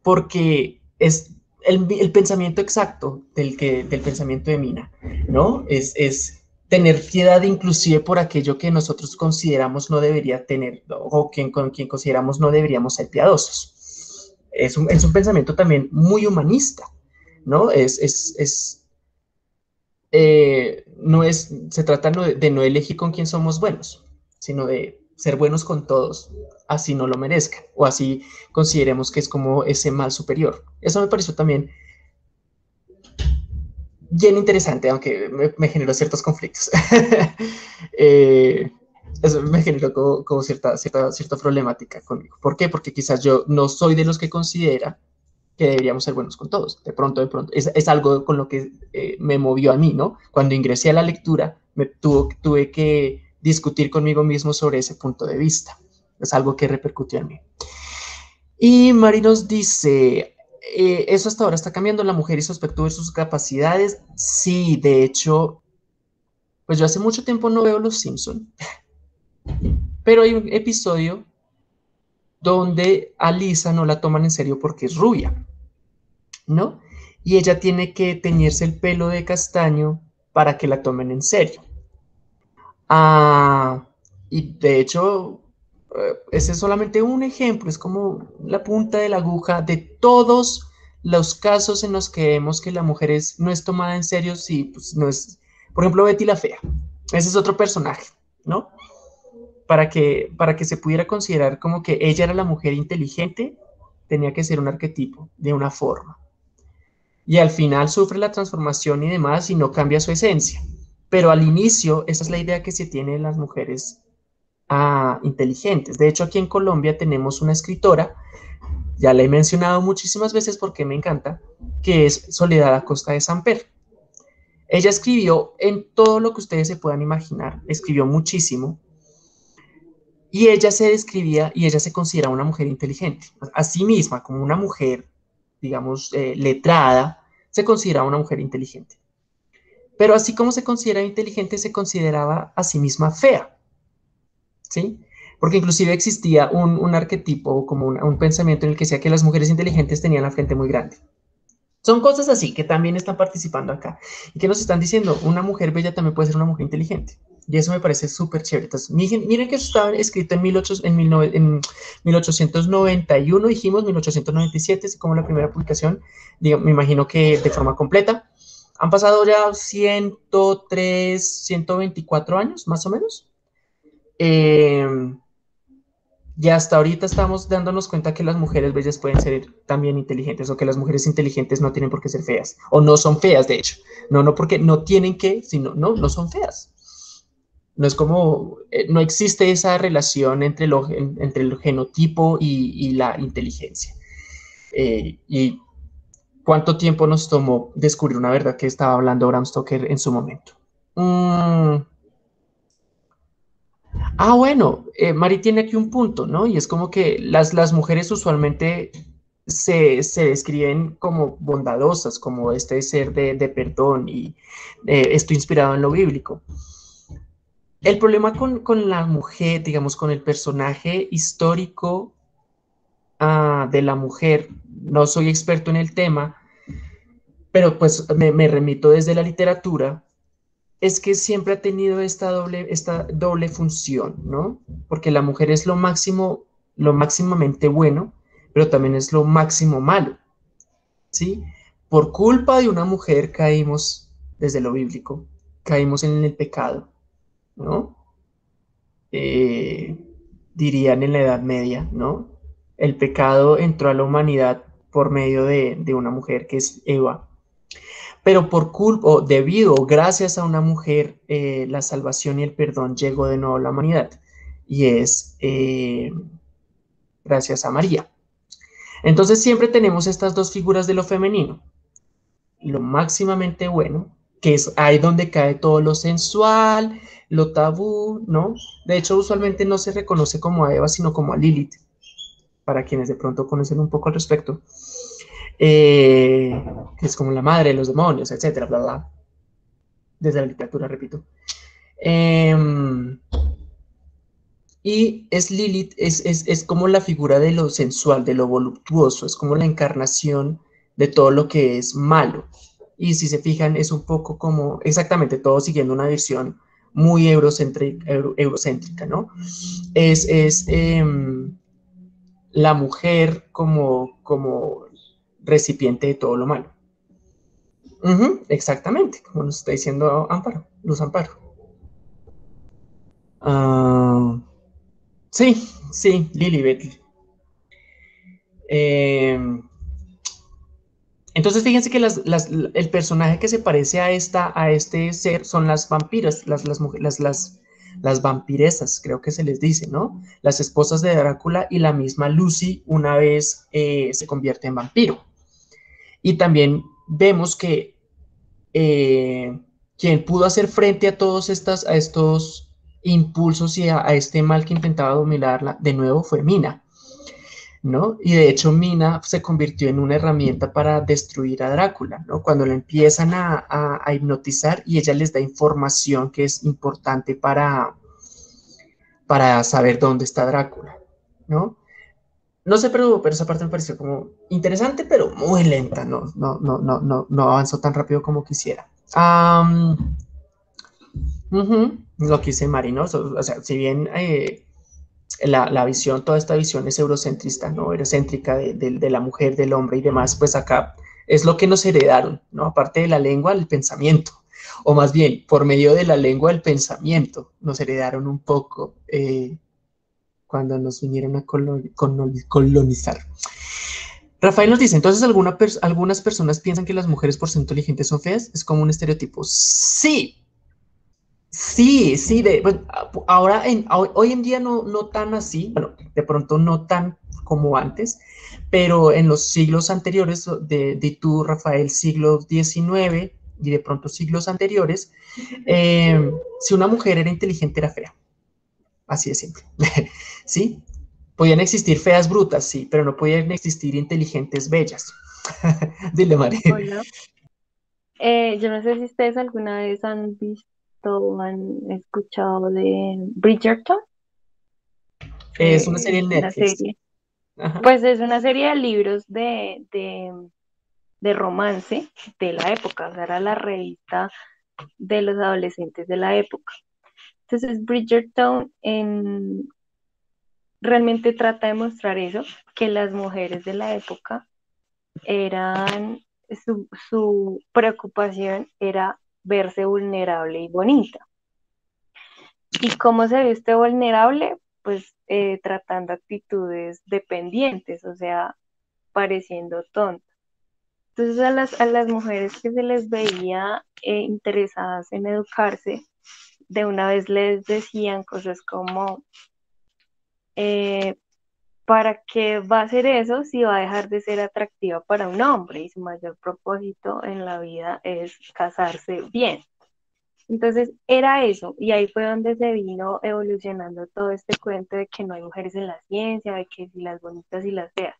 porque es el, pensamiento exacto del, que, del pensamiento de Mina, ¿no? Es, es tener piedad inclusive por aquello que nosotros consideramos no debería tener, o quien, con quien consideramos no deberíamos ser piadosos. Es un, es un pensamiento también muy humanista, ¿no? Es, es, es eh, no es, se trata de no elegir con quién somos buenos, sino de ser buenos con todos, así no lo merezcan, o así consideremos que es como ese mal superior. Eso me pareció también bien interesante, aunque me, generó ciertos conflictos. Eh, eso me generó como, cierta, cierta, cierta, problemática conmigo. ¿Por qué? Porque quizás yo no soy de los que considera que deberíamos ser buenos con todos. De pronto, de pronto, es, algo con lo que eh, me movió a mí, ¿no? Cuando ingresé a la lectura, me tuve que discutir conmigo mismo sobre ese punto de vista. Es algo que repercutió en mí. Y Mari nos dice, eh, eso hasta ahora está cambiando la mujer y su aspecto de sus capacidades. Sí, de hecho, pues yo hace mucho tiempo no veo Los Simpson, pero hay un episodio donde a Lisa no la toman en serio porque es rubia, ¿no? Y ella tiene que teñirse el pelo de castaño para que la tomen en serio. Ah, y de hecho, ese es solamente un ejemplo, es como la punta de la aguja de todos los casos en los que vemos que la mujer es, no es tomada en serio, si pues no es, por ejemplo, Betty la Fea, ese es otro personaje, ¿no? Para que, para que se pudiera considerar como que ella era la mujer inteligente, tenía que ser un arquetipo de una forma. Y al final sufre la transformación y demás y no cambia su esencia. Pero al inicio, esa es la idea que se tiene de las mujeres a inteligentes. De hecho, aquí en Colombia tenemos una escritora, ya la he mencionado muchísimas veces porque me encanta, que es Soledad Acosta de Samper. Ella escribió en todo lo que ustedes se puedan imaginar, escribió muchísimo, y ella se describía y ella se considera una mujer inteligente. A sí misma, como una mujer, digamos, eh, letrada, se considera una mujer inteligente. Pero así como se considera inteligente, se consideraba a sí misma fea. ¿Sí? Porque inclusive existía un, arquetipo, como un, pensamiento en el que decía que las mujeres inteligentes tenían la frente muy grande. Son cosas así que también están participando acá y que nos están diciendo, una mujer bella también puede ser una mujer inteligente. Y eso me parece súper chévere. Entonces, miren, que eso estaba escrito en, 1891, dijimos, 1897, es como la primera publicación, me imagino que de forma completa. Han pasado ya 103, 124 años, más o menos. Eh, y hasta ahorita estamos dándonos cuenta que las mujeres bellas pueden ser también inteligentes o que las mujeres inteligentes no tienen por qué ser feas o no son feas, de hecho. No, no porque no tienen que, sino no, no son feas. No es como, eh, no existe esa relación entre, lo, entre el genotipo y, la inteligencia. Eh, y cuánto tiempo nos tomó descubrir una verdad que estaba hablando Bram Stoker en su momento. Mm. Ah, bueno, eh, Mari tiene aquí un punto, ¿no? Y es como que las, las mujeres usualmente se, describen como bondadosas, como este ser de, perdón y eh, esto inspirado en lo bíblico. El problema con, la mujer, digamos, con el personaje histórico ah, de la mujer, no soy experto en el tema, pero pues me remito desde la literatura, es que siempre ha tenido esta doble, esta doble función, ¿no? Porque la mujer es lo máximo, lo máximamente bueno, pero también es lo máximo malo, ¿sí? Por culpa de una mujer caímos, desde lo bíblico, caímos en el pecado, ¿no? Eh, dirían en la Edad Media, ¿no? El pecado entró a la humanidad por medio de, de una mujer que es Eva, pero por culpa, o debido, gracias a una mujer, eh, la salvación y el perdón llegó de nuevo a la humanidad. Y es eh, gracias a María. Entonces siempre tenemos estas dos figuras de lo femenino. Lo máximamente bueno, que es ahí donde cae todo lo sensual, lo tabú, ¿no? De hecho, usualmente no se reconoce como a Eva, sino como a Lilith, para quienes de pronto conocen un poco al respecto. Eh, es como la madre de los demonios, etcétera, bla, bla. Desde la literatura, repito. Em, y es Lilith, es, es, como la figura de lo sensual, de lo voluptuoso, es como la encarnación de todo lo que es malo. Y si se fijan, es un poco como, exactamente, todo siguiendo una visión muy eurocéntrica, eurocéntrica ¿no? Es, es em, la mujer como, como recipiente de todo lo malo. exactamente, como nos está diciendo Amparo, Luz Amparo. Ah, sí, sí, Lilibet. Em, entonces fíjense que el personaje que se parece a, esta, a este ser son las vampiras, las, las, las, las vampiresas, creo que se les dice, ¿no? Las esposas de Drácula y la misma Lucy una vez eh, se convierte en vampiro. Y también vemos que eh, quien pudo hacer frente a todos estas, a estos impulsos y a, este mal que intentaba dominarla, de nuevo fue Mina. ¿no? Y de hecho Mina se convirtió en una herramienta para destruir a Drácula, ¿no? Cuando la empiezan a, a, hipnotizar y ella les da información que es importante para, para saber dónde está Drácula, ¿no? No sé, pero, pero esa parte me pareció como interesante, pero muy lenta. No, no, no, no, no, no avanzó tan rápido como quisiera. lo que hice Marino, o sea, si bien eh, la, visión, toda esta visión es eurocentrista, ¿no? Eurocéntrica de, de, la mujer, del hombre y demás, pues acá es lo que nos heredaron, ¿no? Aparte de la lengua, el pensamiento, o más bien, por medio de la lengua, el pensamiento, nos heredaron un poco eh, cuando nos vinieron a colonizar. Rafael nos dice, entonces algunas personas piensan que las mujeres por ser inteligentes son feas, es como un estereotipo. Sí, Sí, sí, de, pues, ahora en, hoy en día no, no tan así, bueno, de pronto no tan como antes, pero en los siglos anteriores, de, de tú, Rafael, siglo XIX y de pronto siglos anteriores, eh, si una mujer era inteligente era fea, así de simple, ¿sí? Podían existir feas brutas, sí, pero no podían existir inteligentes bellas. Dile, María. Eh, yo no sé si ustedes alguna vez han visto o han escuchado de Bridgerton. Es una serie en Netflix. Pues es una serie de libros de, de, romance de la época, o sea, era la revista de los adolescentes de la época. Entonces, Bridgerton en, realmente trata de mostrar eso, que las mujeres de la época eran, su, su preocupación era verse vulnerable y bonita. ¿Y cómo se ve usted vulnerable? Pues eh, tratando actitudes dependientes, o sea, pareciendo tonta. Entonces a las, a las mujeres que se les veía eh, interesadas en educarse, de una vez les decían cosas como, eh, ¿para qué va a hacer eso si va a dejar de ser atractiva para un hombre? Y su mayor propósito en la vida es casarse bien. Entonces era eso, y ahí fue donde se vino evolucionando todo este cuento de que no hay mujeres en la ciencia, de que si las bonitas y las feas.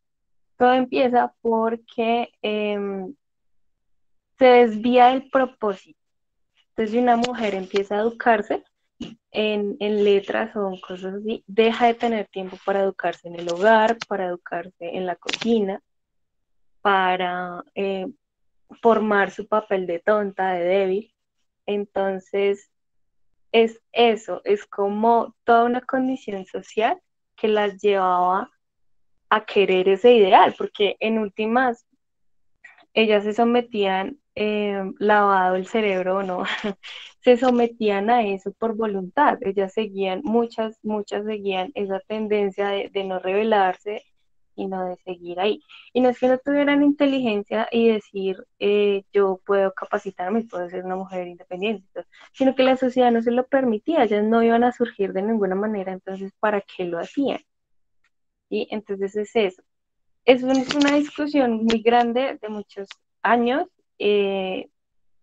Todo empieza porque em, se desvía del propósito. Entonces, si una mujer empieza a educarse, en, letras o en cosas así, deja de tener tiempo para educarse en el hogar, para educarse en la cocina, para eh, formar su papel de tonta, de débil. Entonces, es eso, es como toda una condición social que las llevaba a querer ese ideal, porque en últimas ellas se sometían eh, lavado el cerebro o no, se sometían a eso por voluntad. Ellas seguían, muchas, muchas seguían esa tendencia de, no rebelarse y no de seguir ahí. Y no es que no tuvieran inteligencia y decir, eh, yo puedo capacitarme, puedo ser una mujer independiente, sino que la sociedad no se lo permitía, ellas no iban a surgir de ninguna manera, entonces, ¿para qué lo hacían? Y entonces es eso. Es, es una discusión muy grande de muchos años eh,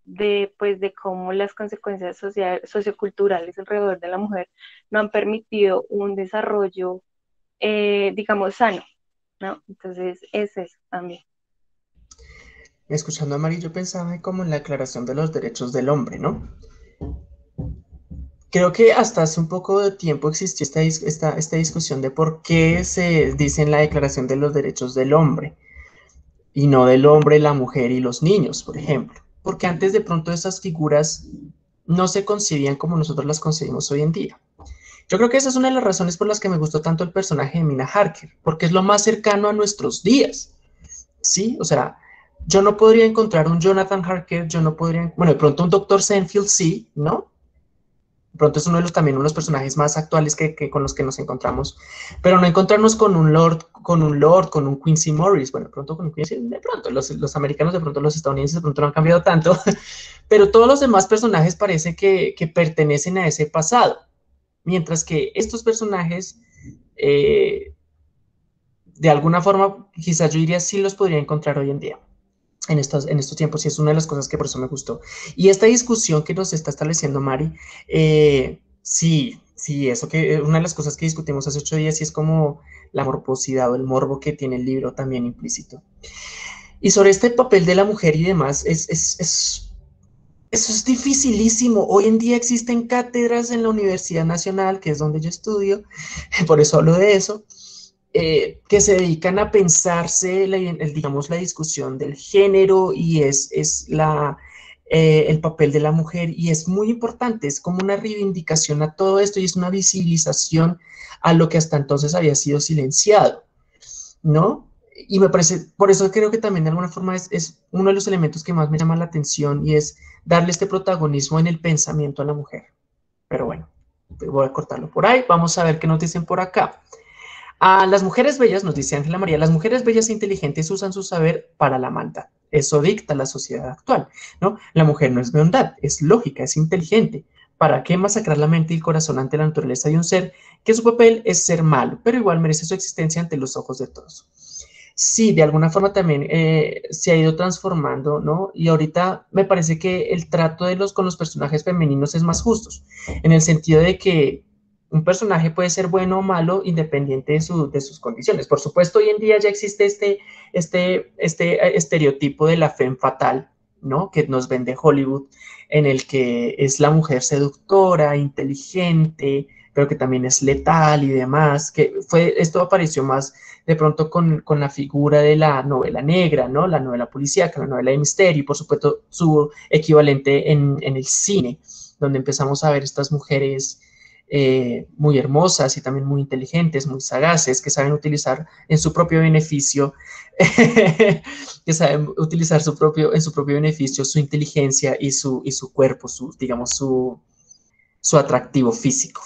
de, pues, de cómo las consecuencias socioculturales alrededor de la mujer no han permitido un desarrollo, eh, digamos, sano, ¿no? Entonces, es eso también. Escuchando a Mari, yo pensaba como en la Declaración de los Derechos del Hombre, ¿no? Creo que hasta hace un poco de tiempo existió esta, esta, esta discusión de por qué se dice en la Declaración de los Derechos del Hombre y no del hombre, la mujer y los niños, por ejemplo. Porque antes de pronto esas figuras no se concebían como nosotros las concebimos hoy en día. Yo creo que esa es una de las razones por las que me gustó tanto el personaje de Mina Harker, porque es lo más cercano a nuestros días. ¿Sí? O sea, yo no podría encontrar un Jonathan Harker, yo no podría, bueno, de pronto un Dr. Senfield sí, ¿no? Pronto es uno de los también uno de los personajes más actuales que, con los que nos encontramos, pero no encontrarnos con un Lord, con un Lord, con un Quincy Morris, bueno, pronto con Quincy, de pronto los, los americanos, de pronto los estadounidenses, de pronto no han cambiado tanto, pero todos los demás personajes parece que, que pertenecen a ese pasado, mientras que estos personajes, eh, de alguna forma, quizás yo diría sí los podría encontrar hoy en día en estos, en estos tiempos y es una de las cosas que por eso me gustó. Y esta discusión que nos está estableciendo Mari, eh, sí, sí, eso que eh, una de las cosas que discutimos hace ocho días y es como la morbosidad o el morbo que tiene el libro también implícito. Y sobre este papel de la mujer y demás, es, es, es, eso es dificilísimo. Hoy en día existen cátedras en la Universidad Nacional, que es donde yo estudio, por eso hablo de eso, eh, que se dedican a pensarse, digamos, la discusión del género y es, es la, eh, el papel de la mujer y es muy importante, es como una reivindicación a todo esto y es una visibilización a lo que hasta entonces había sido silenciado, ¿no? Y me parece, por eso creo que también de alguna forma es, es uno de los elementos que más me llama la atención y es darle este protagonismo en el pensamiento a la mujer. Pero bueno, voy a cortarlo por ahí, vamos a ver qué nos dicen por acá. A las mujeres bellas, nos dice Ángela María, las mujeres bellas e inteligentes usan su saber para la maldad. Eso dicta la sociedad actual, ¿no? La mujer no es bondad, es lógica, es inteligente. ¿Para qué masacrar la mente y el corazón ante la naturaleza de un ser que su papel es ser malo, pero igual merece su existencia ante los ojos de todos? Sí, de alguna forma también eh, se ha ido transformando, ¿no? Y ahorita me parece que el trato de los con los personajes femeninos es más justo, en el sentido de que un personaje puede ser bueno o malo independiente de, de, sus condiciones. Por supuesto, hoy en día ya existe este, este, este estereotipo de la femme fatal, ¿no? Que nos vende Hollywood, en el que es la mujer seductora, inteligente, pero que también es letal y demás, que fue, esto apareció más de pronto con, con la figura de la novela negra, ¿no? La novela policíaca, la novela de misterio, y por supuesto su equivalente en, en el cine, donde empezamos a ver estas mujeres eh, muy hermosas y también muy inteligentes, muy sagaces, que saben utilizar en su propio beneficio, que saben utilizar su propio, en su propio beneficio su inteligencia y su, y su cuerpo, su, digamos, su, su atractivo físico.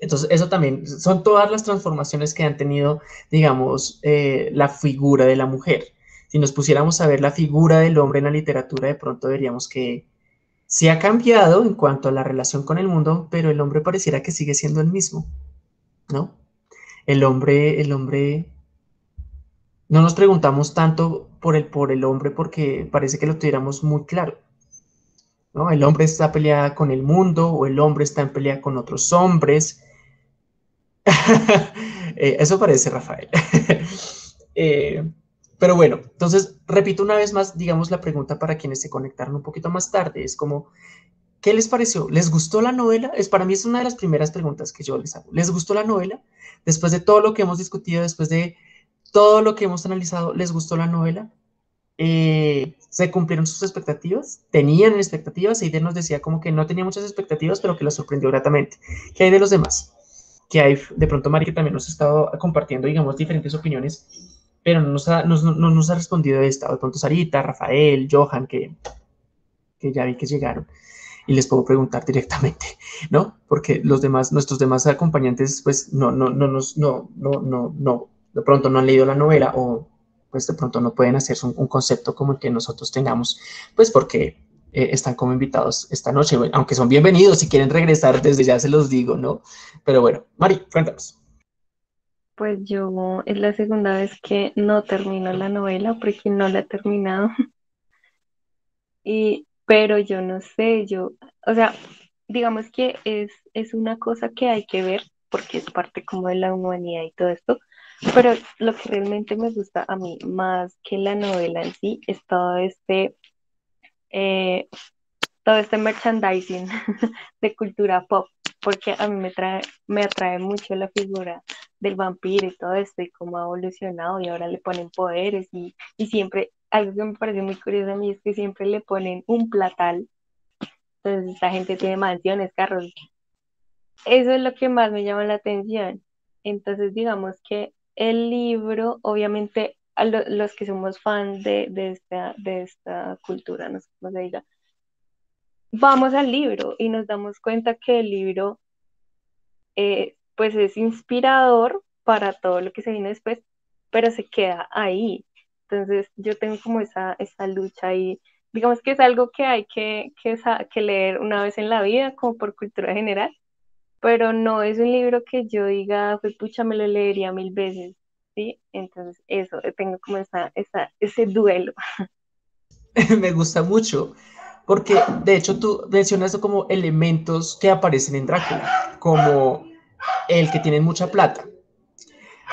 Entonces, eso también son todas las transformaciones que han tenido, digamos, eh, la figura de la mujer. Si nos pusiéramos a ver la figura del hombre en la literatura, de pronto veríamos que se ha cambiado en cuanto a la relación con el mundo, pero el hombre pareciera que sigue siendo el mismo, ¿no? El hombre, el hombre, no nos preguntamos tanto por el, por el hombre porque parece que lo tuviéramos muy claro, ¿no? El hombre está peleada con el mundo o el hombre está en pelea con otros hombres. Eh, eso parece Rafael. eh, pero bueno, entonces repito una vez más, digamos, la pregunta para quienes se conectaron un poquito más tarde, es como, ¿qué les pareció? ¿Les gustó la novela? Es para mí es una de las primeras preguntas que yo les hago. ¿Les gustó la novela? Después de todo lo que hemos discutido, después de todo lo que hemos analizado, ¿les gustó la novela? Eh, ¿Se cumplieron sus expectativas? ¿Tenían expectativas? Eider nos decía como que no tenía muchas expectativas, pero que la sorprendió gratamente. ¿Qué hay de los demás? Que hay, de pronto Mari que también nos ha estado compartiendo, digamos, diferentes opiniones pero no nos ha, no, nos ha respondido esta. De pronto Sarita, Rafael, Johan, que, que ya vi que llegaron. Y les puedo preguntar directamente, ¿no? Porque los demás, nuestros demás acompañantes, pues no, no, no, no, no, no, no, de pronto no han leído la novela o pues de pronto no pueden hacerse un, concepto como el que nosotros tengamos, pues porque eh, están como invitados esta noche, aunque son bienvenidos si quieren regresar, desde ya se los digo, ¿no? Pero bueno, Mari, cuéntanos. Pues yo es la segunda vez que no termino la novela porque no la he terminado. Y, pero yo no sé, yo, o sea, digamos que es, es una cosa que hay que ver porque es parte como de la humanidad y todo esto, pero lo que realmente me gusta a mí más que la novela en sí es todo este, eh, todo este merchandising de cultura pop, porque a mí me, trae, me atrae mucho la figura del vampiro y todo esto y cómo ha evolucionado y ahora le ponen poderes y, siempre, algo que me parece muy curioso a mí es que siempre le ponen un platal. Entonces esta gente tiene mansiones, carros. Eso es lo que más me llama la atención. Entonces digamos que el libro, obviamente, a los que somos fans de, esta, de esta cultura, no sé cómo se vamos al libro y nos damos cuenta que el libro eh, pues es inspirador para todo lo que se viene después, pero se queda ahí. Entonces yo tengo como esa, esa lucha ahí. Digamos que es algo que hay que, que, leer una vez en la vida, como por cultura general, pero no es un libro que yo diga, pues pucha, me lo leería mil veces, ¿sí? Entonces eso, tengo como esa, esa, ese duelo. me gusta mucho, porque de hecho tú mencionas como elementos que aparecen en Drácula, como el que tiene mucha plata.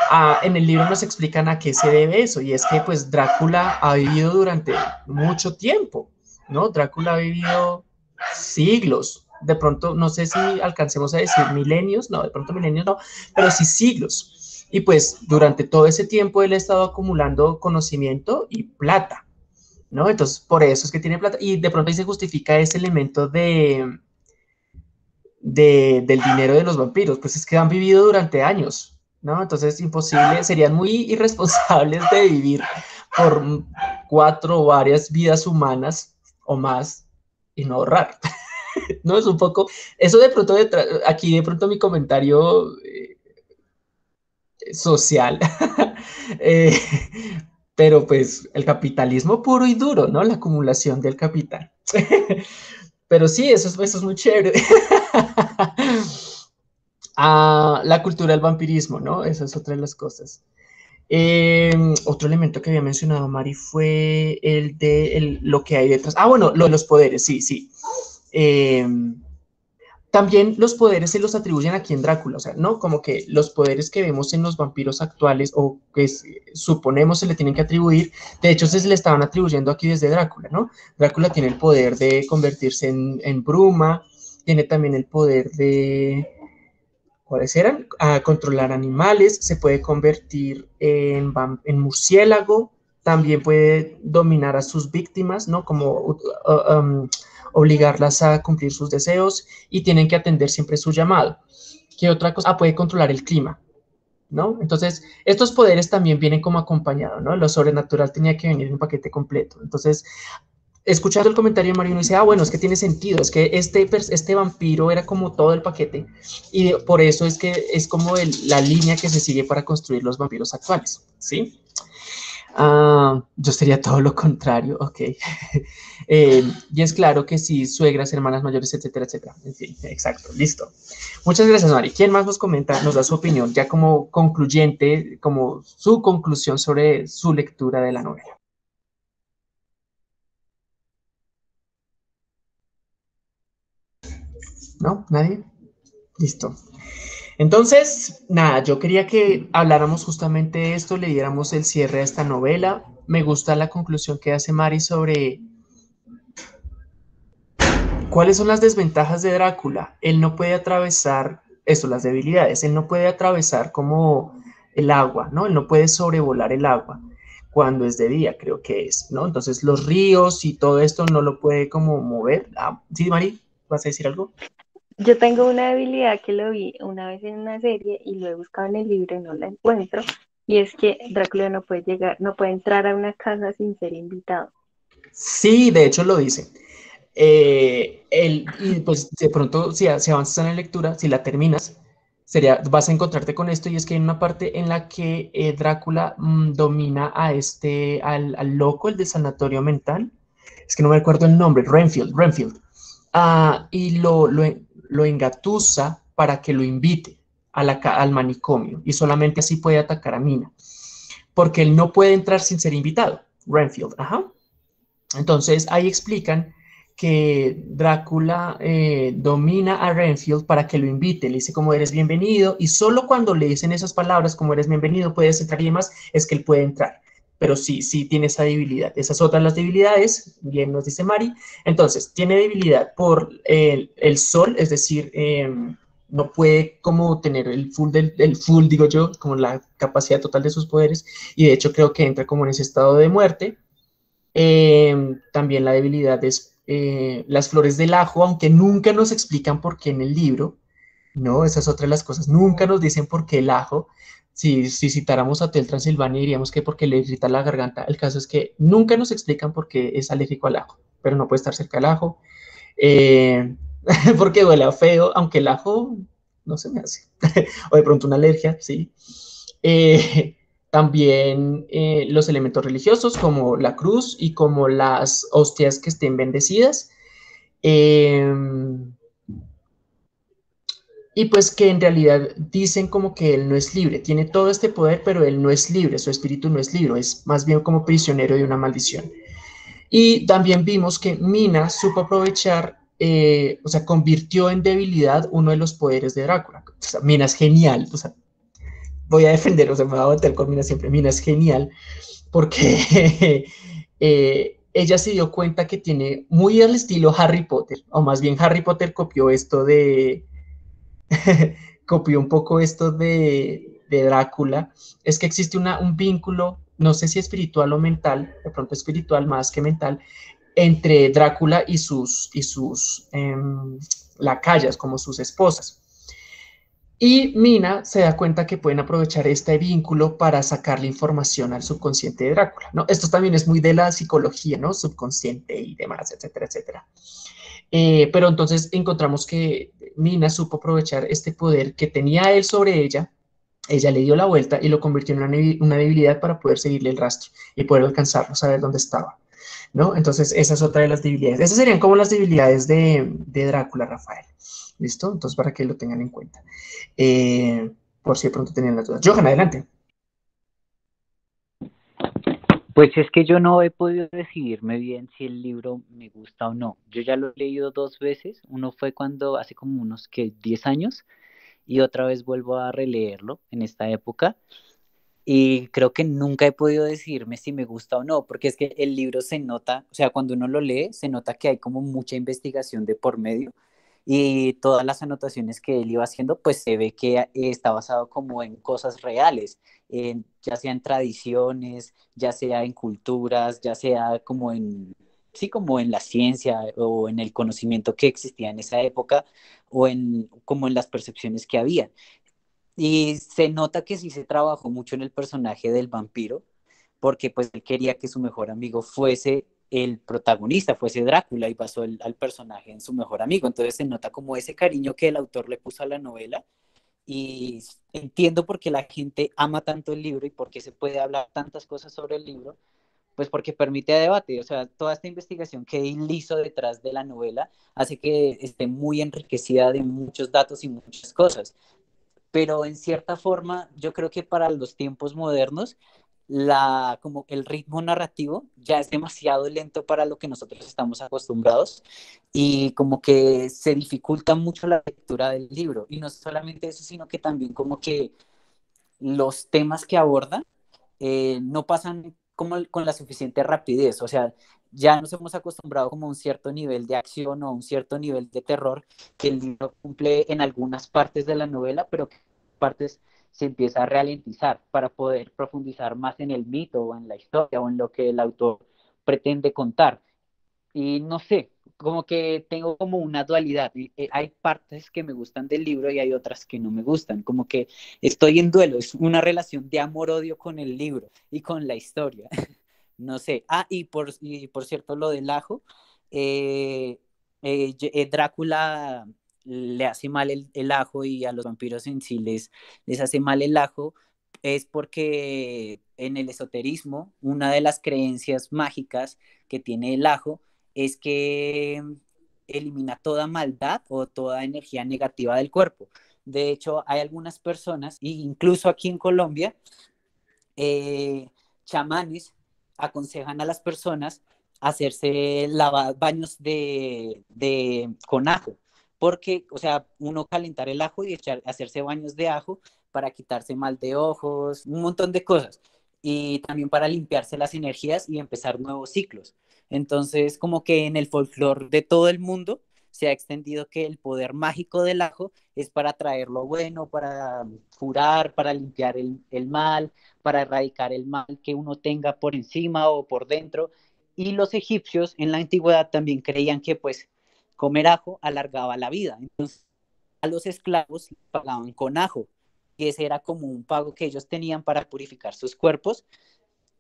Ah, en el libro nos explican a qué se debe eso, y es que pues Drácula ha vivido durante mucho tiempo, ¿no? Drácula ha vivido siglos, de pronto, no sé si alcancemos a decir milenios, no, de pronto milenios no, pero sí siglos. Y pues durante todo ese tiempo él ha estado acumulando conocimiento y plata, ¿no? Entonces, por eso es que tiene plata. Y de pronto ahí se justifica ese elemento de, del dinero de los vampiros, pues es que han vivido durante años, ¿no? Entonces es imposible, serían muy irresponsables de vivir por cuatro o varias vidas humanas o más y no ahorrar. no es un poco, eso de pronto, aquí de pronto mi comentario eh, social, eh, pero pues el capitalismo puro y duro, ¿no? La acumulación del capital. Pero sí, eso es, muy chévere. ah, la cultura del vampirismo, ¿no? Esa es otra de las cosas. Em, otro elemento que había mencionado Mari fue el de lo que hay detrás. Ah, bueno, lo de los poderes, sí, sí. Em, también los poderes se los atribuyen aquí en Drácula, o sea, ¿no? Como que los poderes que vemos en los vampiros actuales o que suponemos se le tienen que atribuir, de hecho se le estaban atribuyendo aquí desde Drácula, ¿no? Drácula tiene el poder de convertirse en, bruma, tiene también el poder de, ¿cuáles eran? A controlar animales, se puede convertir en, murciélago, también puede dominar a sus víctimas, ¿no? Como... Uh, um, obligarlas a cumplir sus deseos y tienen que atender siempre su llamado. ¿Qué otra cosa? Ah, puede controlar el clima, ¿no? Entonces, estos poderes también vienen como acompañados, ¿no? Lo sobrenatural tenía que venir en un paquete completo. Entonces, escuchando el comentario de Mario, dice, ah, bueno, es que tiene sentido, es que este, este vampiro era como todo el paquete y por eso es que es como la línea que se sigue para construir los vampiros actuales, ¿sí? Ah, yo sería todo lo contrario, ok. Eh, y es claro que sí, suegras, hermanas mayores, etcétera, etcétera. Sí, exacto, listo. Muchas gracias, Mari. ¿Quién más nos comenta, nos da su opinión, ya como concluyente, como su conclusión sobre su lectura de la novela? ¿No? ¿Nadie? Listo. Entonces, nada, yo quería que habláramos justamente de esto, le diéramos el cierre a esta novela. Me gusta la conclusión que hace Mari sobre cuáles son las desventajas de Drácula. Él no puede atravesar, eso, las debilidades, él no puede atravesar como el agua, ¿no? Él no puede sobrevolar el agua cuando es de día, creo que es, ¿no? Entonces los ríos y todo esto no lo puede como mover. Ah, ¿Sí, Mari? ¿Vas a decir algo? Yo tengo una debilidad que lo vi una vez en una serie y lo he buscado en el libro y no la encuentro, y es que Drácula no puede llegar, no puede entrar a una casa sin ser invitado. Sí, de hecho lo dice. Eh, y pues de pronto, si, si, avanzas en la lectura, si la terminas, sería, vas a encontrarte con esto y es que hay una parte en la que eh, Drácula mm, domina a este, al, al, loco, el de sanatorio mental, es que no me acuerdo el nombre, Renfield, Renfield, ah, y lo, lo, lo engatusa para que lo invite al manicomio y solamente así puede atacar a Mina, porque él no puede entrar sin ser invitado, Renfield, ajá. Entonces ahí explican que Drácula eh, domina a Renfield para que lo invite, le dice como eres bienvenido y solo cuando le dicen esas palabras como eres bienvenido puedes entrar y demás es que él puede entrar pero sí, sí tiene esa debilidad. Esas otras las debilidades, bien nos dice Mari. Entonces, tiene debilidad por el, sol, es decir, em, no puede como tener el full, del, el full, digo yo, como la capacidad total de sus poderes, y de hecho creo que entra como en ese estado de muerte. Em, también la debilidad es eh, las flores del ajo, aunque nunca nos explican por qué en el libro, ¿no? Esas otras las cosas, nunca nos dicen por qué el ajo, si, si citáramos a Hotel Transilvania diríamos que porque le irrita la garganta. El caso es que nunca nos explican por qué es alérgico al ajo, pero no puede estar cerca del ajo. Eh, porque duele feo, aunque el ajo no se me hace. o de pronto una alergia, sí. Eh, también eh, los elementos religiosos como la cruz y como las hostias que estén bendecidas. Eh, y pues que en realidad dicen como que él no es libre, tiene todo este poder, pero él no es libre, su espíritu no es libre, es más bien como prisionero de una maldición. Y también vimos que Mina supo aprovechar, eh, o sea, convirtió en debilidad uno de los poderes de Drácula. O sea, Mina es genial, o sea, voy a defender, o sea, me voy a meter con Mina siempre, Mina es genial, porque eh, ella se dio cuenta que tiene muy al estilo Harry Potter, o más bien Harry Potter copió esto de copió un poco esto de, Drácula, es que existe un vínculo, no sé si espiritual o mental, de pronto espiritual más que mental, entre Drácula y sus, y sus em, lacayas, como sus esposas. Y Mina se da cuenta que pueden aprovechar este vínculo para sacar la información al subconsciente de Drácula, ¿no? Esto también es muy de la psicología, ¿no? Subconsciente y demás, etcétera, etcétera. Eh, pero entonces encontramos que Mina supo aprovechar este poder que tenía él sobre ella, ella le dio la vuelta y lo convirtió en una, debilidad para poder seguirle el rastro y poder alcanzarlo, saber dónde estaba. ¿no? Entonces, esa es otra de las debilidades. Esas serían como las debilidades de, Drácula, Rafael. ¿Listo? Entonces, para que lo tengan en cuenta. Eh, por si de pronto tenían las dudas. Johan, adelante. Pues es que yo no he podido decidirme bien si el libro me gusta o no. Yo ya lo he leído dos veces. Uno fue cuando hace como unos que 10 años y otra vez vuelvo a releerlo en esta época. Y creo que nunca he podido decidirme si me gusta o no, porque es que el libro se nota, o sea, cuando uno lo lee, se nota que hay como mucha investigación de por medio y todas las anotaciones que él iba haciendo, pues se ve que está basado como en cosas reales, ya sea en tradiciones, ya sea en culturas, ya sea como en, sí, como en la ciencia o en el conocimiento que existía en esa época o en, como en las percepciones que había. Y se nota que sí se trabajó mucho en el personaje del vampiro, porque pues él quería que su mejor amigo fuese el protagonista, fuese Drácula y pasó al personaje en su mejor amigo. Entonces se nota como ese cariño que el autor le puso a la novela y entiendo por qué la gente ama tanto el libro y por qué se puede hablar tantas cosas sobre el libro, pues porque permite debate, o sea, toda esta investigación que él hizo detrás de la novela hace que esté muy enriquecida de muchos datos y muchas cosas. Pero en cierta forma, yo creo que para los tiempos modernos la, como el ritmo narrativo ya es demasiado lento para lo que nosotros estamos acostumbrados y como que se dificulta mucho la lectura del libro. Y no solamente eso, sino que también como que los temas que aborda eh, no pasan como con la suficiente rapidez. O sea, ya nos hemos acostumbrado como a un cierto nivel de acción o un cierto nivel de terror que el libro cumple en algunas partes de la novela, pero que partes se empieza a ralentizar para poder profundizar más en el mito o en la historia o en lo que el autor pretende contar. Y no sé, como que tengo como una dualidad. Eh, hay partes que me gustan del libro y hay otras que no me gustan. Como que estoy en duelo, es una relación de amor-odio con el libro y con la historia. no sé. Ah, y por, y por cierto, lo del ajo. Eh, eh, Drácula le hace mal el, ajo y a los vampiros en les, hace mal el ajo es porque en el esoterismo una de las creencias mágicas que tiene el ajo es que elimina toda maldad o toda energía negativa del cuerpo. De hecho, hay algunas personas, incluso aquí en Colombia, eh, chamanes aconsejan a las personas hacerse baños de, de, con ajo porque, o sea, uno calentar el ajo y echar, hacerse baños de ajo para quitarse mal de ojos, un montón de cosas. Y también para limpiarse las energías y empezar nuevos ciclos. Entonces, como que en el folclore de todo el mundo se ha extendido que el poder mágico del ajo es para traer lo bueno, para curar, para limpiar el, el mal, para erradicar el mal que uno tenga por encima o por dentro. Y los egipcios en la antigüedad también creían que pues comer ajo alargaba la vida. Entonces, a los esclavos pagaban con ajo, y ese era como un pago que ellos tenían para purificar sus cuerpos.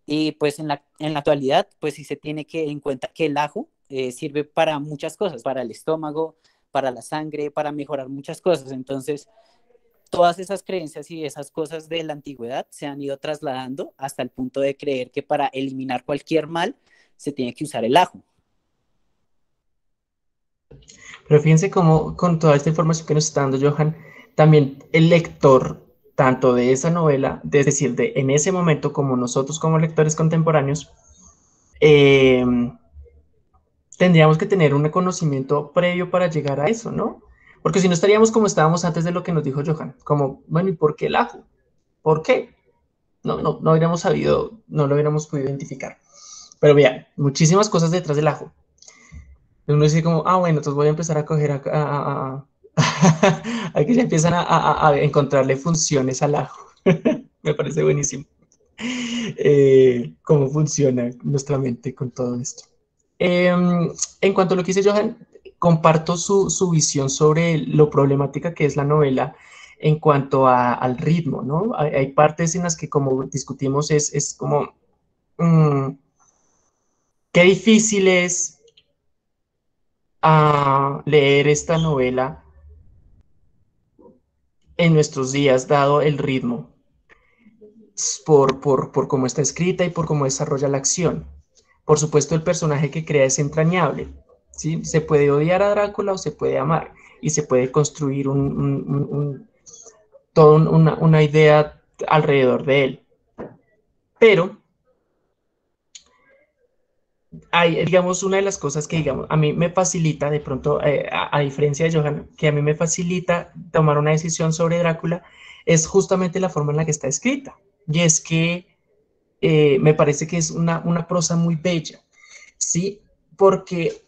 Y pues en la, en la actualidad, pues sí se tiene que en cuenta que el ajo eh, sirve para muchas cosas, para el estómago, para la sangre, para mejorar muchas cosas. Entonces, todas esas creencias y esas cosas de la antigüedad se han ido trasladando hasta el punto de creer que para eliminar cualquier mal se tiene que usar el ajo. Pero fíjense cómo con toda esta información que nos está dando Johan, también el lector, tanto de esa novela, es decir, de en ese momento como nosotros como lectores contemporáneos, eh, tendríamos que tener un conocimiento previo para llegar a eso, ¿no? Porque si no estaríamos como estábamos antes de lo que nos dijo Johan, como, bueno, ¿y por qué el ajo? ¿Por qué? No, no, no hubiéramos sabido, no lo hubiéramos podido identificar. Pero vean, muchísimas cosas detrás del ajo. Uno dice como, ah, bueno, entonces voy a empezar a coger a, a, a, que ya empiezan a, encontrarle funciones al ajo. Me parece buenísimo. Eh, cómo funciona nuestra mente con todo esto. Em, en cuanto a lo que dice Johan, comparto su, su, visión sobre lo problemática que es la novela en cuanto al ritmo, ¿no? Hay, partes en las que, como discutimos, es, es como, mm, qué difícil es a leer esta novela en nuestros días, dado el ritmo, por, por, cómo está escrita y por cómo desarrolla la acción. Por supuesto, el personaje que crea es entrañable. ¿sí? Se puede odiar a Drácula o se puede amar y se puede construir un, toda una, idea alrededor de él. Pero hay, digamos, una de las cosas que, digamos, a mí me facilita, de pronto, eh, a, diferencia de Johan, que a mí me facilita tomar una decisión sobre Drácula, es justamente la forma en la que está escrita. Y es que eh, me parece que es una, una prosa muy bella, ¿sí? Porque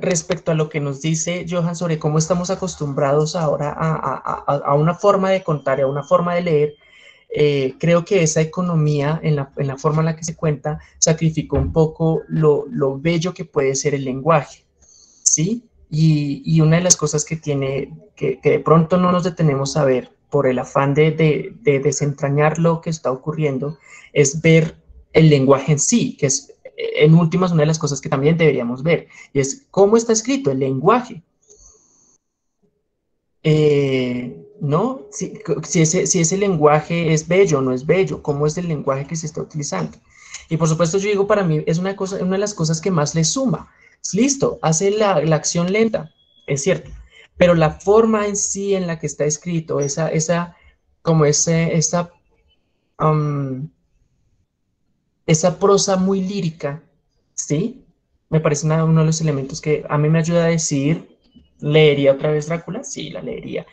respecto a lo que nos dice Johan sobre cómo estamos acostumbrados ahora a, una forma de contar y a una forma de leer, eh, creo que esa economía, en la, forma en la que se cuenta, sacrificó un poco lo, bello que puede ser el lenguaje, ¿sí? Y, una de las cosas que tiene, que, de pronto no nos detenemos a ver por el afán de, de desentrañar lo que está ocurriendo, es ver el lenguaje en sí, que es en últimas, una de las cosas que también deberíamos ver, y es cómo está escrito el lenguaje. Eh, ¿No? Si, ese, si ese lenguaje es bello o no es bello, cómo es el lenguaje que se está utilizando. Y por supuesto, yo digo, para mí es una, cosa, una de las cosas que más le suma. Listo, hace la, acción lenta, es cierto, pero la forma en sí en la que está escrito, esa, esa, como ese, esa, um, esa prosa muy lírica, ¿sí? Me parece uno de los elementos que a mí me ayuda a decidir, ¿leería otra vez Drácula? Sí, la leería.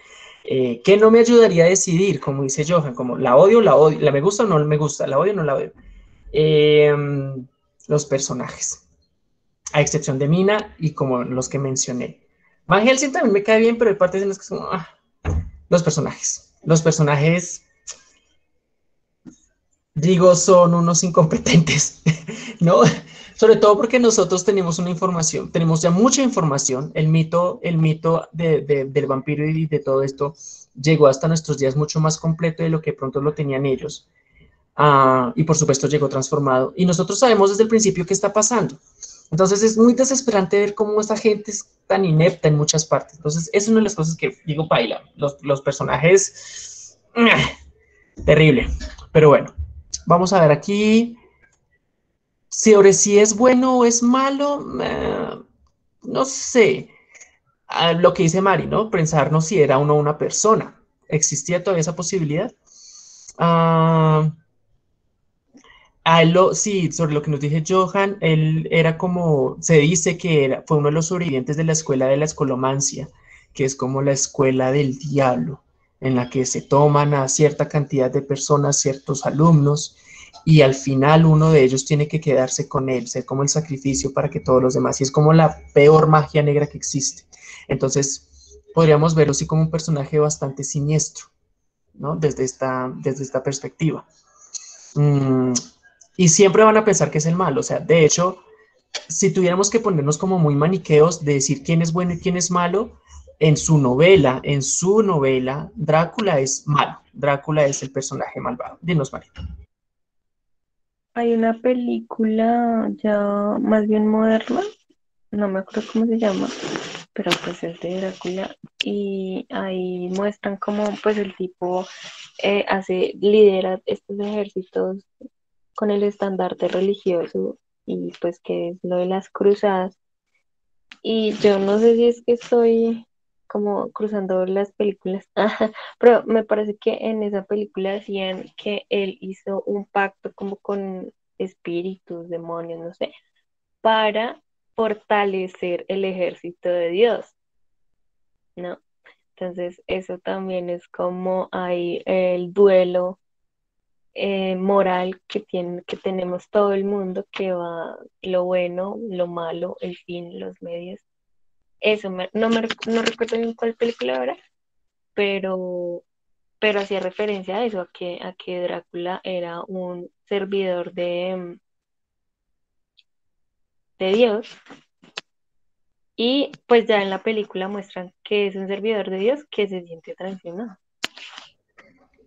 Eh, ¿Qué no me ayudaría a decidir? Como dice Johan, como la odio, la odio, la me gusta o no me gusta, la odio o no la odio. Em, los personajes, a excepción de Mina y como los que mencioné. Van Helsing también me cae bien, pero hay partes en las que son, ah, los personajes. Los personajes digo, son unos incompetentes, ¿no? Sobre todo porque nosotros tenemos una información, tenemos ya mucha información. El mito, el mito del vampiro y de todo esto llegó hasta nuestros días mucho más completo de lo que pronto lo tenían ellos. Ah, y por supuesto llegó transformado. Y nosotros sabemos desde el principio qué está pasando. Entonces es muy desesperante ver cómo esta gente es tan inepta en muchas partes. Entonces es una de las cosas que digo, baila. Los, los personajes, terrible. Pero bueno, Vamos a ver aquí. Sobre si es bueno o es malo, eh, no sé. Ah, lo que dice Mari, ¿no? Pensarnos si era uno una persona. ¿Existía todavía esa posibilidad? Ah, lo, sí, sobre lo que nos dije Johan, él era como, se dice que era, fue uno de los sobrevivientes de la escuela de la escolomancia, que es como la escuela del diablo en la que se toman a cierta cantidad de personas, ciertos alumnos, y al final uno de ellos tiene que quedarse con él, ser como el sacrificio para que todos los demás, y es como la peor magia negra que existe. Entonces, podríamos verlo así como un personaje bastante siniestro, ¿no? Desde esta, desde esta perspectiva. Mm, y siempre van a pensar que es el malo, o sea, de hecho, si tuviéramos que ponernos como muy maniqueos de decir quién es bueno y quién es malo, en su novela, en su novela, Drácula es malo. Drácula es el personaje malvado. Dinos, María. Hay una película ya más bien moderna, no me acuerdo cómo se llama, pero pues es de Drácula y ahí muestran cómo pues el tipo eh, hace, lidera estos ejércitos con el estandarte religioso y pues que es lo de las cruzadas. Y yo no sé si es que estoy como cruzando las películas, pero me parece que en esa película decían que él hizo un pacto como con espíritus, demonios, no sé, para fortalecer el ejército de Dios, ¿no? Entonces, eso también es como hay el duelo eh, moral que, tiene, que tenemos todo el mundo, que va lo bueno, lo malo, el fin, los medios eso, no, me, no recuerdo bien cuál película era, pero, pero hacía referencia a eso, a que, a que Drácula era un servidor de, de Dios. Y pues ya en la película muestran que es un servidor de Dios que se siente traicionado.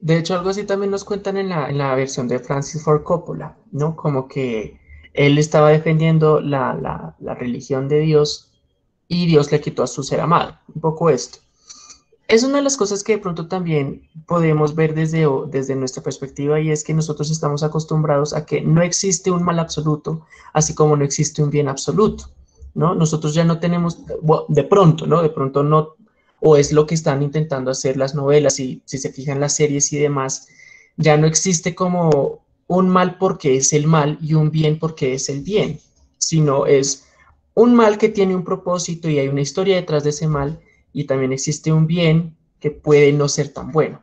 De hecho, algo así también nos cuentan en la, en la versión de Francis Ford Coppola, ¿no? Como que él estaba defendiendo la, la religión de Dios y Dios le quitó a su ser amado. Un poco esto. es una de las cosas que de pronto también podemos ver desde, desde nuestra perspectiva y es que nosotros estamos acostumbrados a que no existe un mal absoluto, así como no existe un bien absoluto, ¿no? Nosotros ya no tenemos, de pronto, ¿no? De pronto no, o es lo que están intentando hacer las novelas y si se fijan las series y demás, ya no existe como un mal porque es el mal y un bien porque es el bien, sino es un mal que tiene un propósito y hay una historia detrás de ese mal y también existe un bien que puede no ser tan bueno.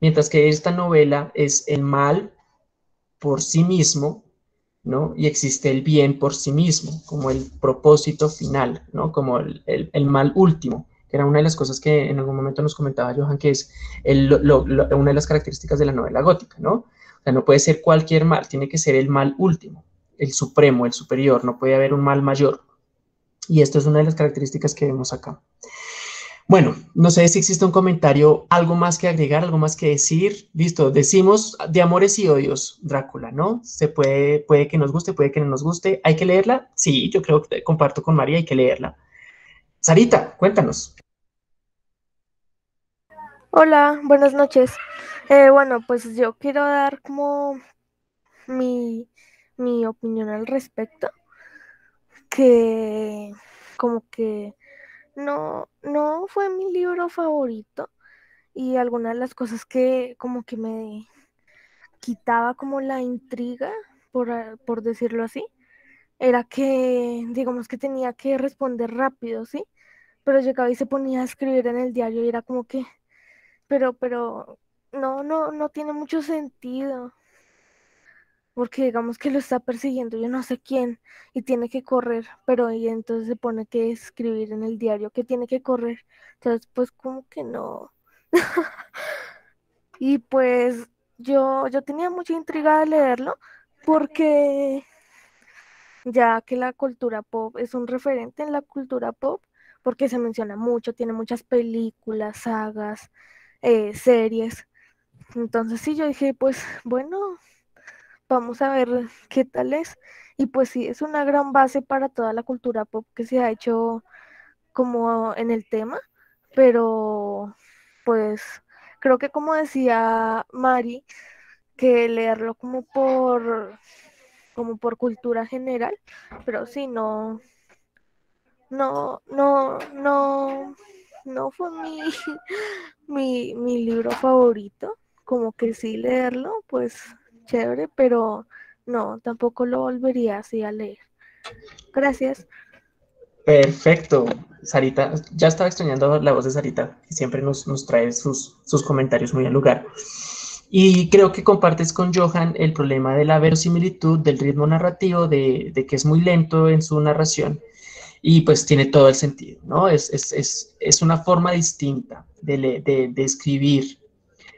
Mientras que esta novela es el mal por sí mismo, ¿no? Y existe el bien por sí mismo, como el propósito final, ¿no? Como el, el, mal último, que era una de las cosas que en algún momento nos comentaba Johan, que es el, una de las características de la novela gótica, ¿no? O sea, no puede ser cualquier mal, tiene que ser el mal último, el supremo, el superior, no puede haber un mal mayor. Y esto es una de las características que vemos acá. Bueno, no sé si existe un comentario, algo más que agregar, algo más que decir. Listo, decimos de amores y odios, Drácula, ¿no? Se puede, puede que nos guste, puede que no nos guste. ¿Hay que leerla? Sí, yo creo que comparto con María, hay que leerla. Sarita, cuéntanos. Hola, buenas noches. Eh, bueno, pues yo quiero dar como mi, mi opinión al respecto, que como que no, no fue mi libro favorito y algunas de las cosas que como que me quitaba como la intriga, por, ah, por decirlo así, era que, digamos que tenía que responder rápido, ¿sí? Pero llegaba y se ponía a escribir en el diario y era como que, pero, pero, no, no, no tiene mucho sentido porque digamos que lo está persiguiendo yo no sé quién y tiene que correr, pero y entonces se pone que escribir en el diario que tiene que correr. Entonces, pues como que no. y pues yo, yo tenía mucha intriga de leerlo porque ya que la cultura pop es un referente en la cultura pop, porque se menciona mucho, tiene muchas películas, sagas, eh, series. Entonces sí, yo dije, pues bueno, Vamos a ver qué tal es. Y pues sí, es una gran base para toda la cultura pop que se ha hecho como en el tema, pero pues creo que como decía Mari, que leerlo como por como por cultura general, pero sí no no no no no fue mi mi, mi libro favorito, como que sí leerlo, pues chévere, pero no, tampoco lo volvería así a leer. Gracias. Perfecto. Sarita, ya estaba extrañando la voz de Sarita, que siempre nos, trae sus, sus comentarios muy al lugar. Y creo que compartes con Johan el problema de la verosimilitud, del ritmo narrativo, de, que es muy lento en su narración y pues tiene todo el sentido, ¿no? Es, es, una forma distinta de, de, de, escribir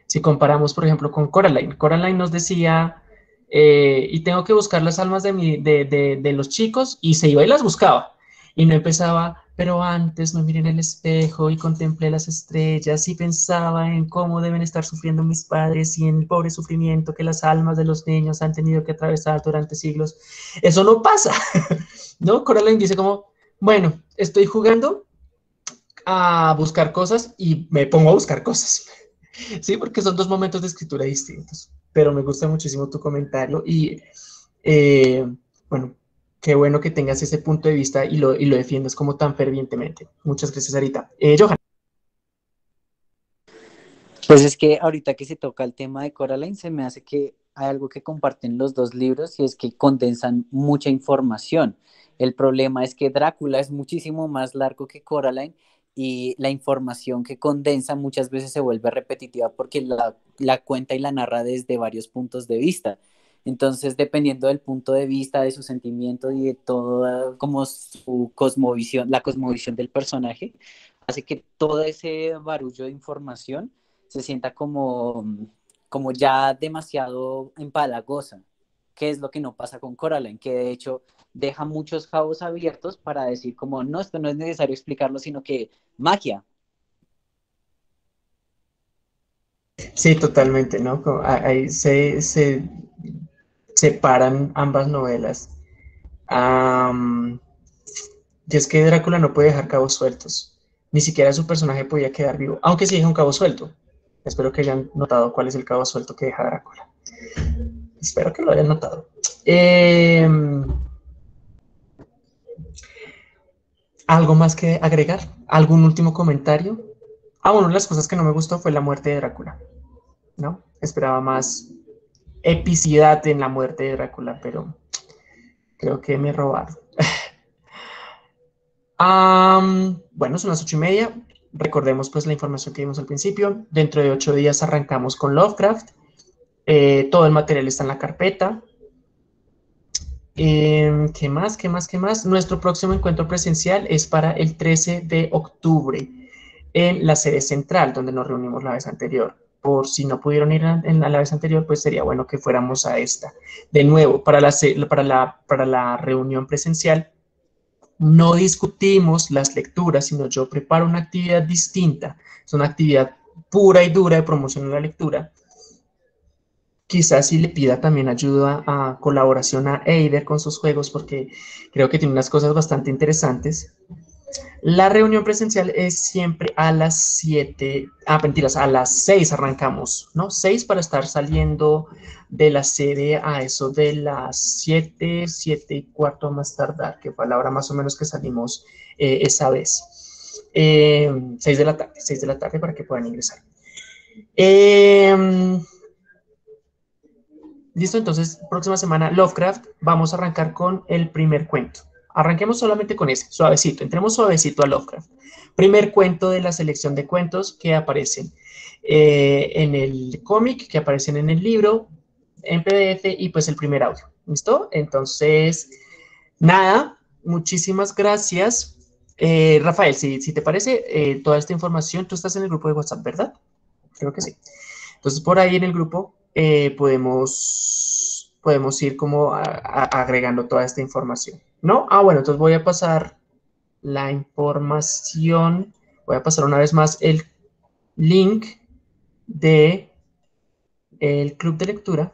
si comparamos, por ejemplo, con Coraline, Coraline nos decía, eh, y tengo que buscar las almas de, de, de, los chicos, y se iba y las buscaba. Y no empezaba, pero antes me miré en el espejo y contemplé las estrellas y pensaba en cómo deben estar sufriendo mis padres y en el pobre sufrimiento que las almas de los niños han tenido que atravesar durante siglos. Eso no pasa, ¿no? Coraline dice como, bueno, estoy jugando a buscar cosas y me pongo a buscar cosas. Sí, porque son dos momentos de escritura distintos, pero me gusta muchísimo tu comentario y eh, bueno, qué bueno que tengas ese punto de vista y lo, y lo defiendas como tan fervientemente. Muchas gracias, Arita. Eh, Johan. Pues es que ahorita que se toca el tema de Coraline, se me hace que hay algo que comparten los dos libros y es que condensan mucha información. El problema es que Drácula es muchísimo más largo que Coraline y la información que condensa muchas veces se vuelve repetitiva porque la, cuenta y la narra desde varios puntos de vista. Entonces, dependiendo del punto de vista, de su sentimiento y de todo como su cosmovisión, la cosmovisión del personaje, hace que todo ese barullo de información se sienta como, como ya demasiado empalagosa, que es lo que no pasa con Coraline, que de hecho deja muchos cabos abiertos para decir como, no, esto no es necesario explicarlo, sino que magia. Sí, totalmente, ¿no? Ahí se, separan ambas novelas. y es que Drácula no puede dejar cabos sueltos. Ni siquiera su personaje podía quedar vivo, aunque sí deja un cabo suelto. Espero que hayan notado cuál es el cabo suelto que deja Drácula. Espero que lo hayan notado. Em, ¿Algo más que agregar? ¿Algún último comentario? Ah, bueno, de las cosas que no me gustó fue la muerte de Drácula. ¿No? Esperaba más epicidad en la muerte de Drácula, pero creo que me robaron. bueno, son las ocho y media. Recordemos pues la información que vimos al principio. Dentro de ocho días arrancamos con Lovecraft. Eh, todo el material está en la carpeta. Em, ¿Qué más? ¿Qué más? ¿Qué más? Nuestro próximo encuentro presencial es para el 13 de octubre en la sede central, donde nos reunimos la vez anterior. Por si no pudieron ir en la vez anterior, pues sería bueno que fuéramos a esta. De nuevo, para la, para la, para la reunión presencial, no discutimos las lecturas, sino yo preparo una actividad distinta. Es una actividad pura y dura de promoción de la lectura quizás si le pida también ayuda a colaboración a Eider con sus juegos, porque creo que tiene unas cosas bastante interesantes. La reunión presencial es siempre a las 7, ah, mentiras, a las 6 arrancamos, ¿no? 6 para estar saliendo de la sede a eso de las 7, 7 y cuarto más tardar, que fue la hora más o menos que salimos eh, esa vez. 6 eh, de la tarde, 6 de la tarde para que puedan ingresar. Eh, Listo, entonces, próxima semana, Lovecraft, vamos a arrancar con el primer cuento. Arranquemos solamente con ese, suavecito, entremos suavecito a Lovecraft. Primer cuento de la selección de cuentos que aparecen eh, en el cómic, que aparecen en el libro, en PDF y pues el primer audio. ¿Listo? Entonces, nada, muchísimas gracias. Eh, Rafael, si, si, te parece, eh, toda esta información, tú estás en el grupo de WhatsApp, ¿verdad? Creo que sí. Entonces, por ahí en el grupo eh, podemos, podemos ir como agregando toda esta información, ¿no? Ah, bueno, entonces voy a pasar la información, voy a pasar una vez más el link de el club de lectura,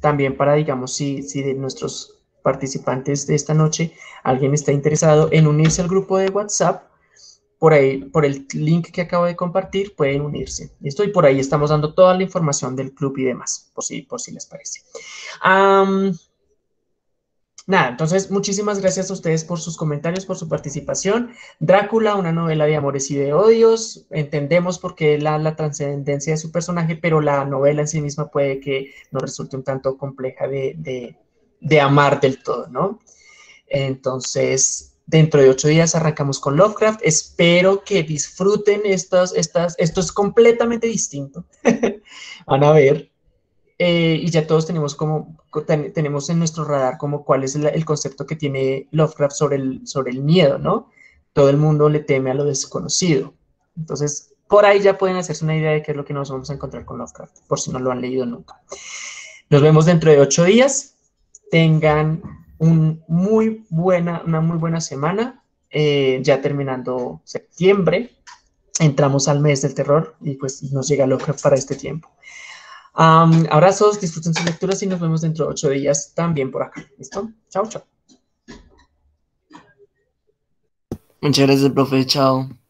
también para, digamos, si, si de nuestros participantes de esta noche alguien está interesado en unirse al grupo de WhatsApp, por ahí, por el link que acabo de compartir, pueden unirse. ¿Listo? Y por ahí estamos dando toda la información del club y demás, por si, por si les parece. nada, entonces muchísimas gracias a ustedes por sus comentarios, por su participación. Drácula, una novela de amores y de odios. Entendemos por qué la, la trascendencia de su personaje, pero la novela en sí misma puede que nos resulte un tanto compleja de, de, de amar del todo, ¿no? Entonces, Dentro de ocho días arrancamos con Lovecraft. Espero que disfruten estas, estas, esto es completamente distinto. Van a ver. Eh, y ya todos tenemos como, tenemos en nuestro radar como cuál es el, concepto que tiene Lovecraft sobre el, sobre el miedo, ¿no? Todo el mundo le teme a lo desconocido. Entonces, por ahí ya pueden hacerse una idea de qué es lo que nos vamos a encontrar con Lovecraft, por si no lo han leído nunca. Nos vemos dentro de ocho días. Tengan una muy buena semana, eh, ya terminando septiembre, entramos al mes del terror y pues nos llega loca para este tiempo. abrazos, disfruten sus lecturas y nos vemos dentro de ocho días también por acá. ¿Listo? Chao, chao. Muchas gracias, profe. Chao.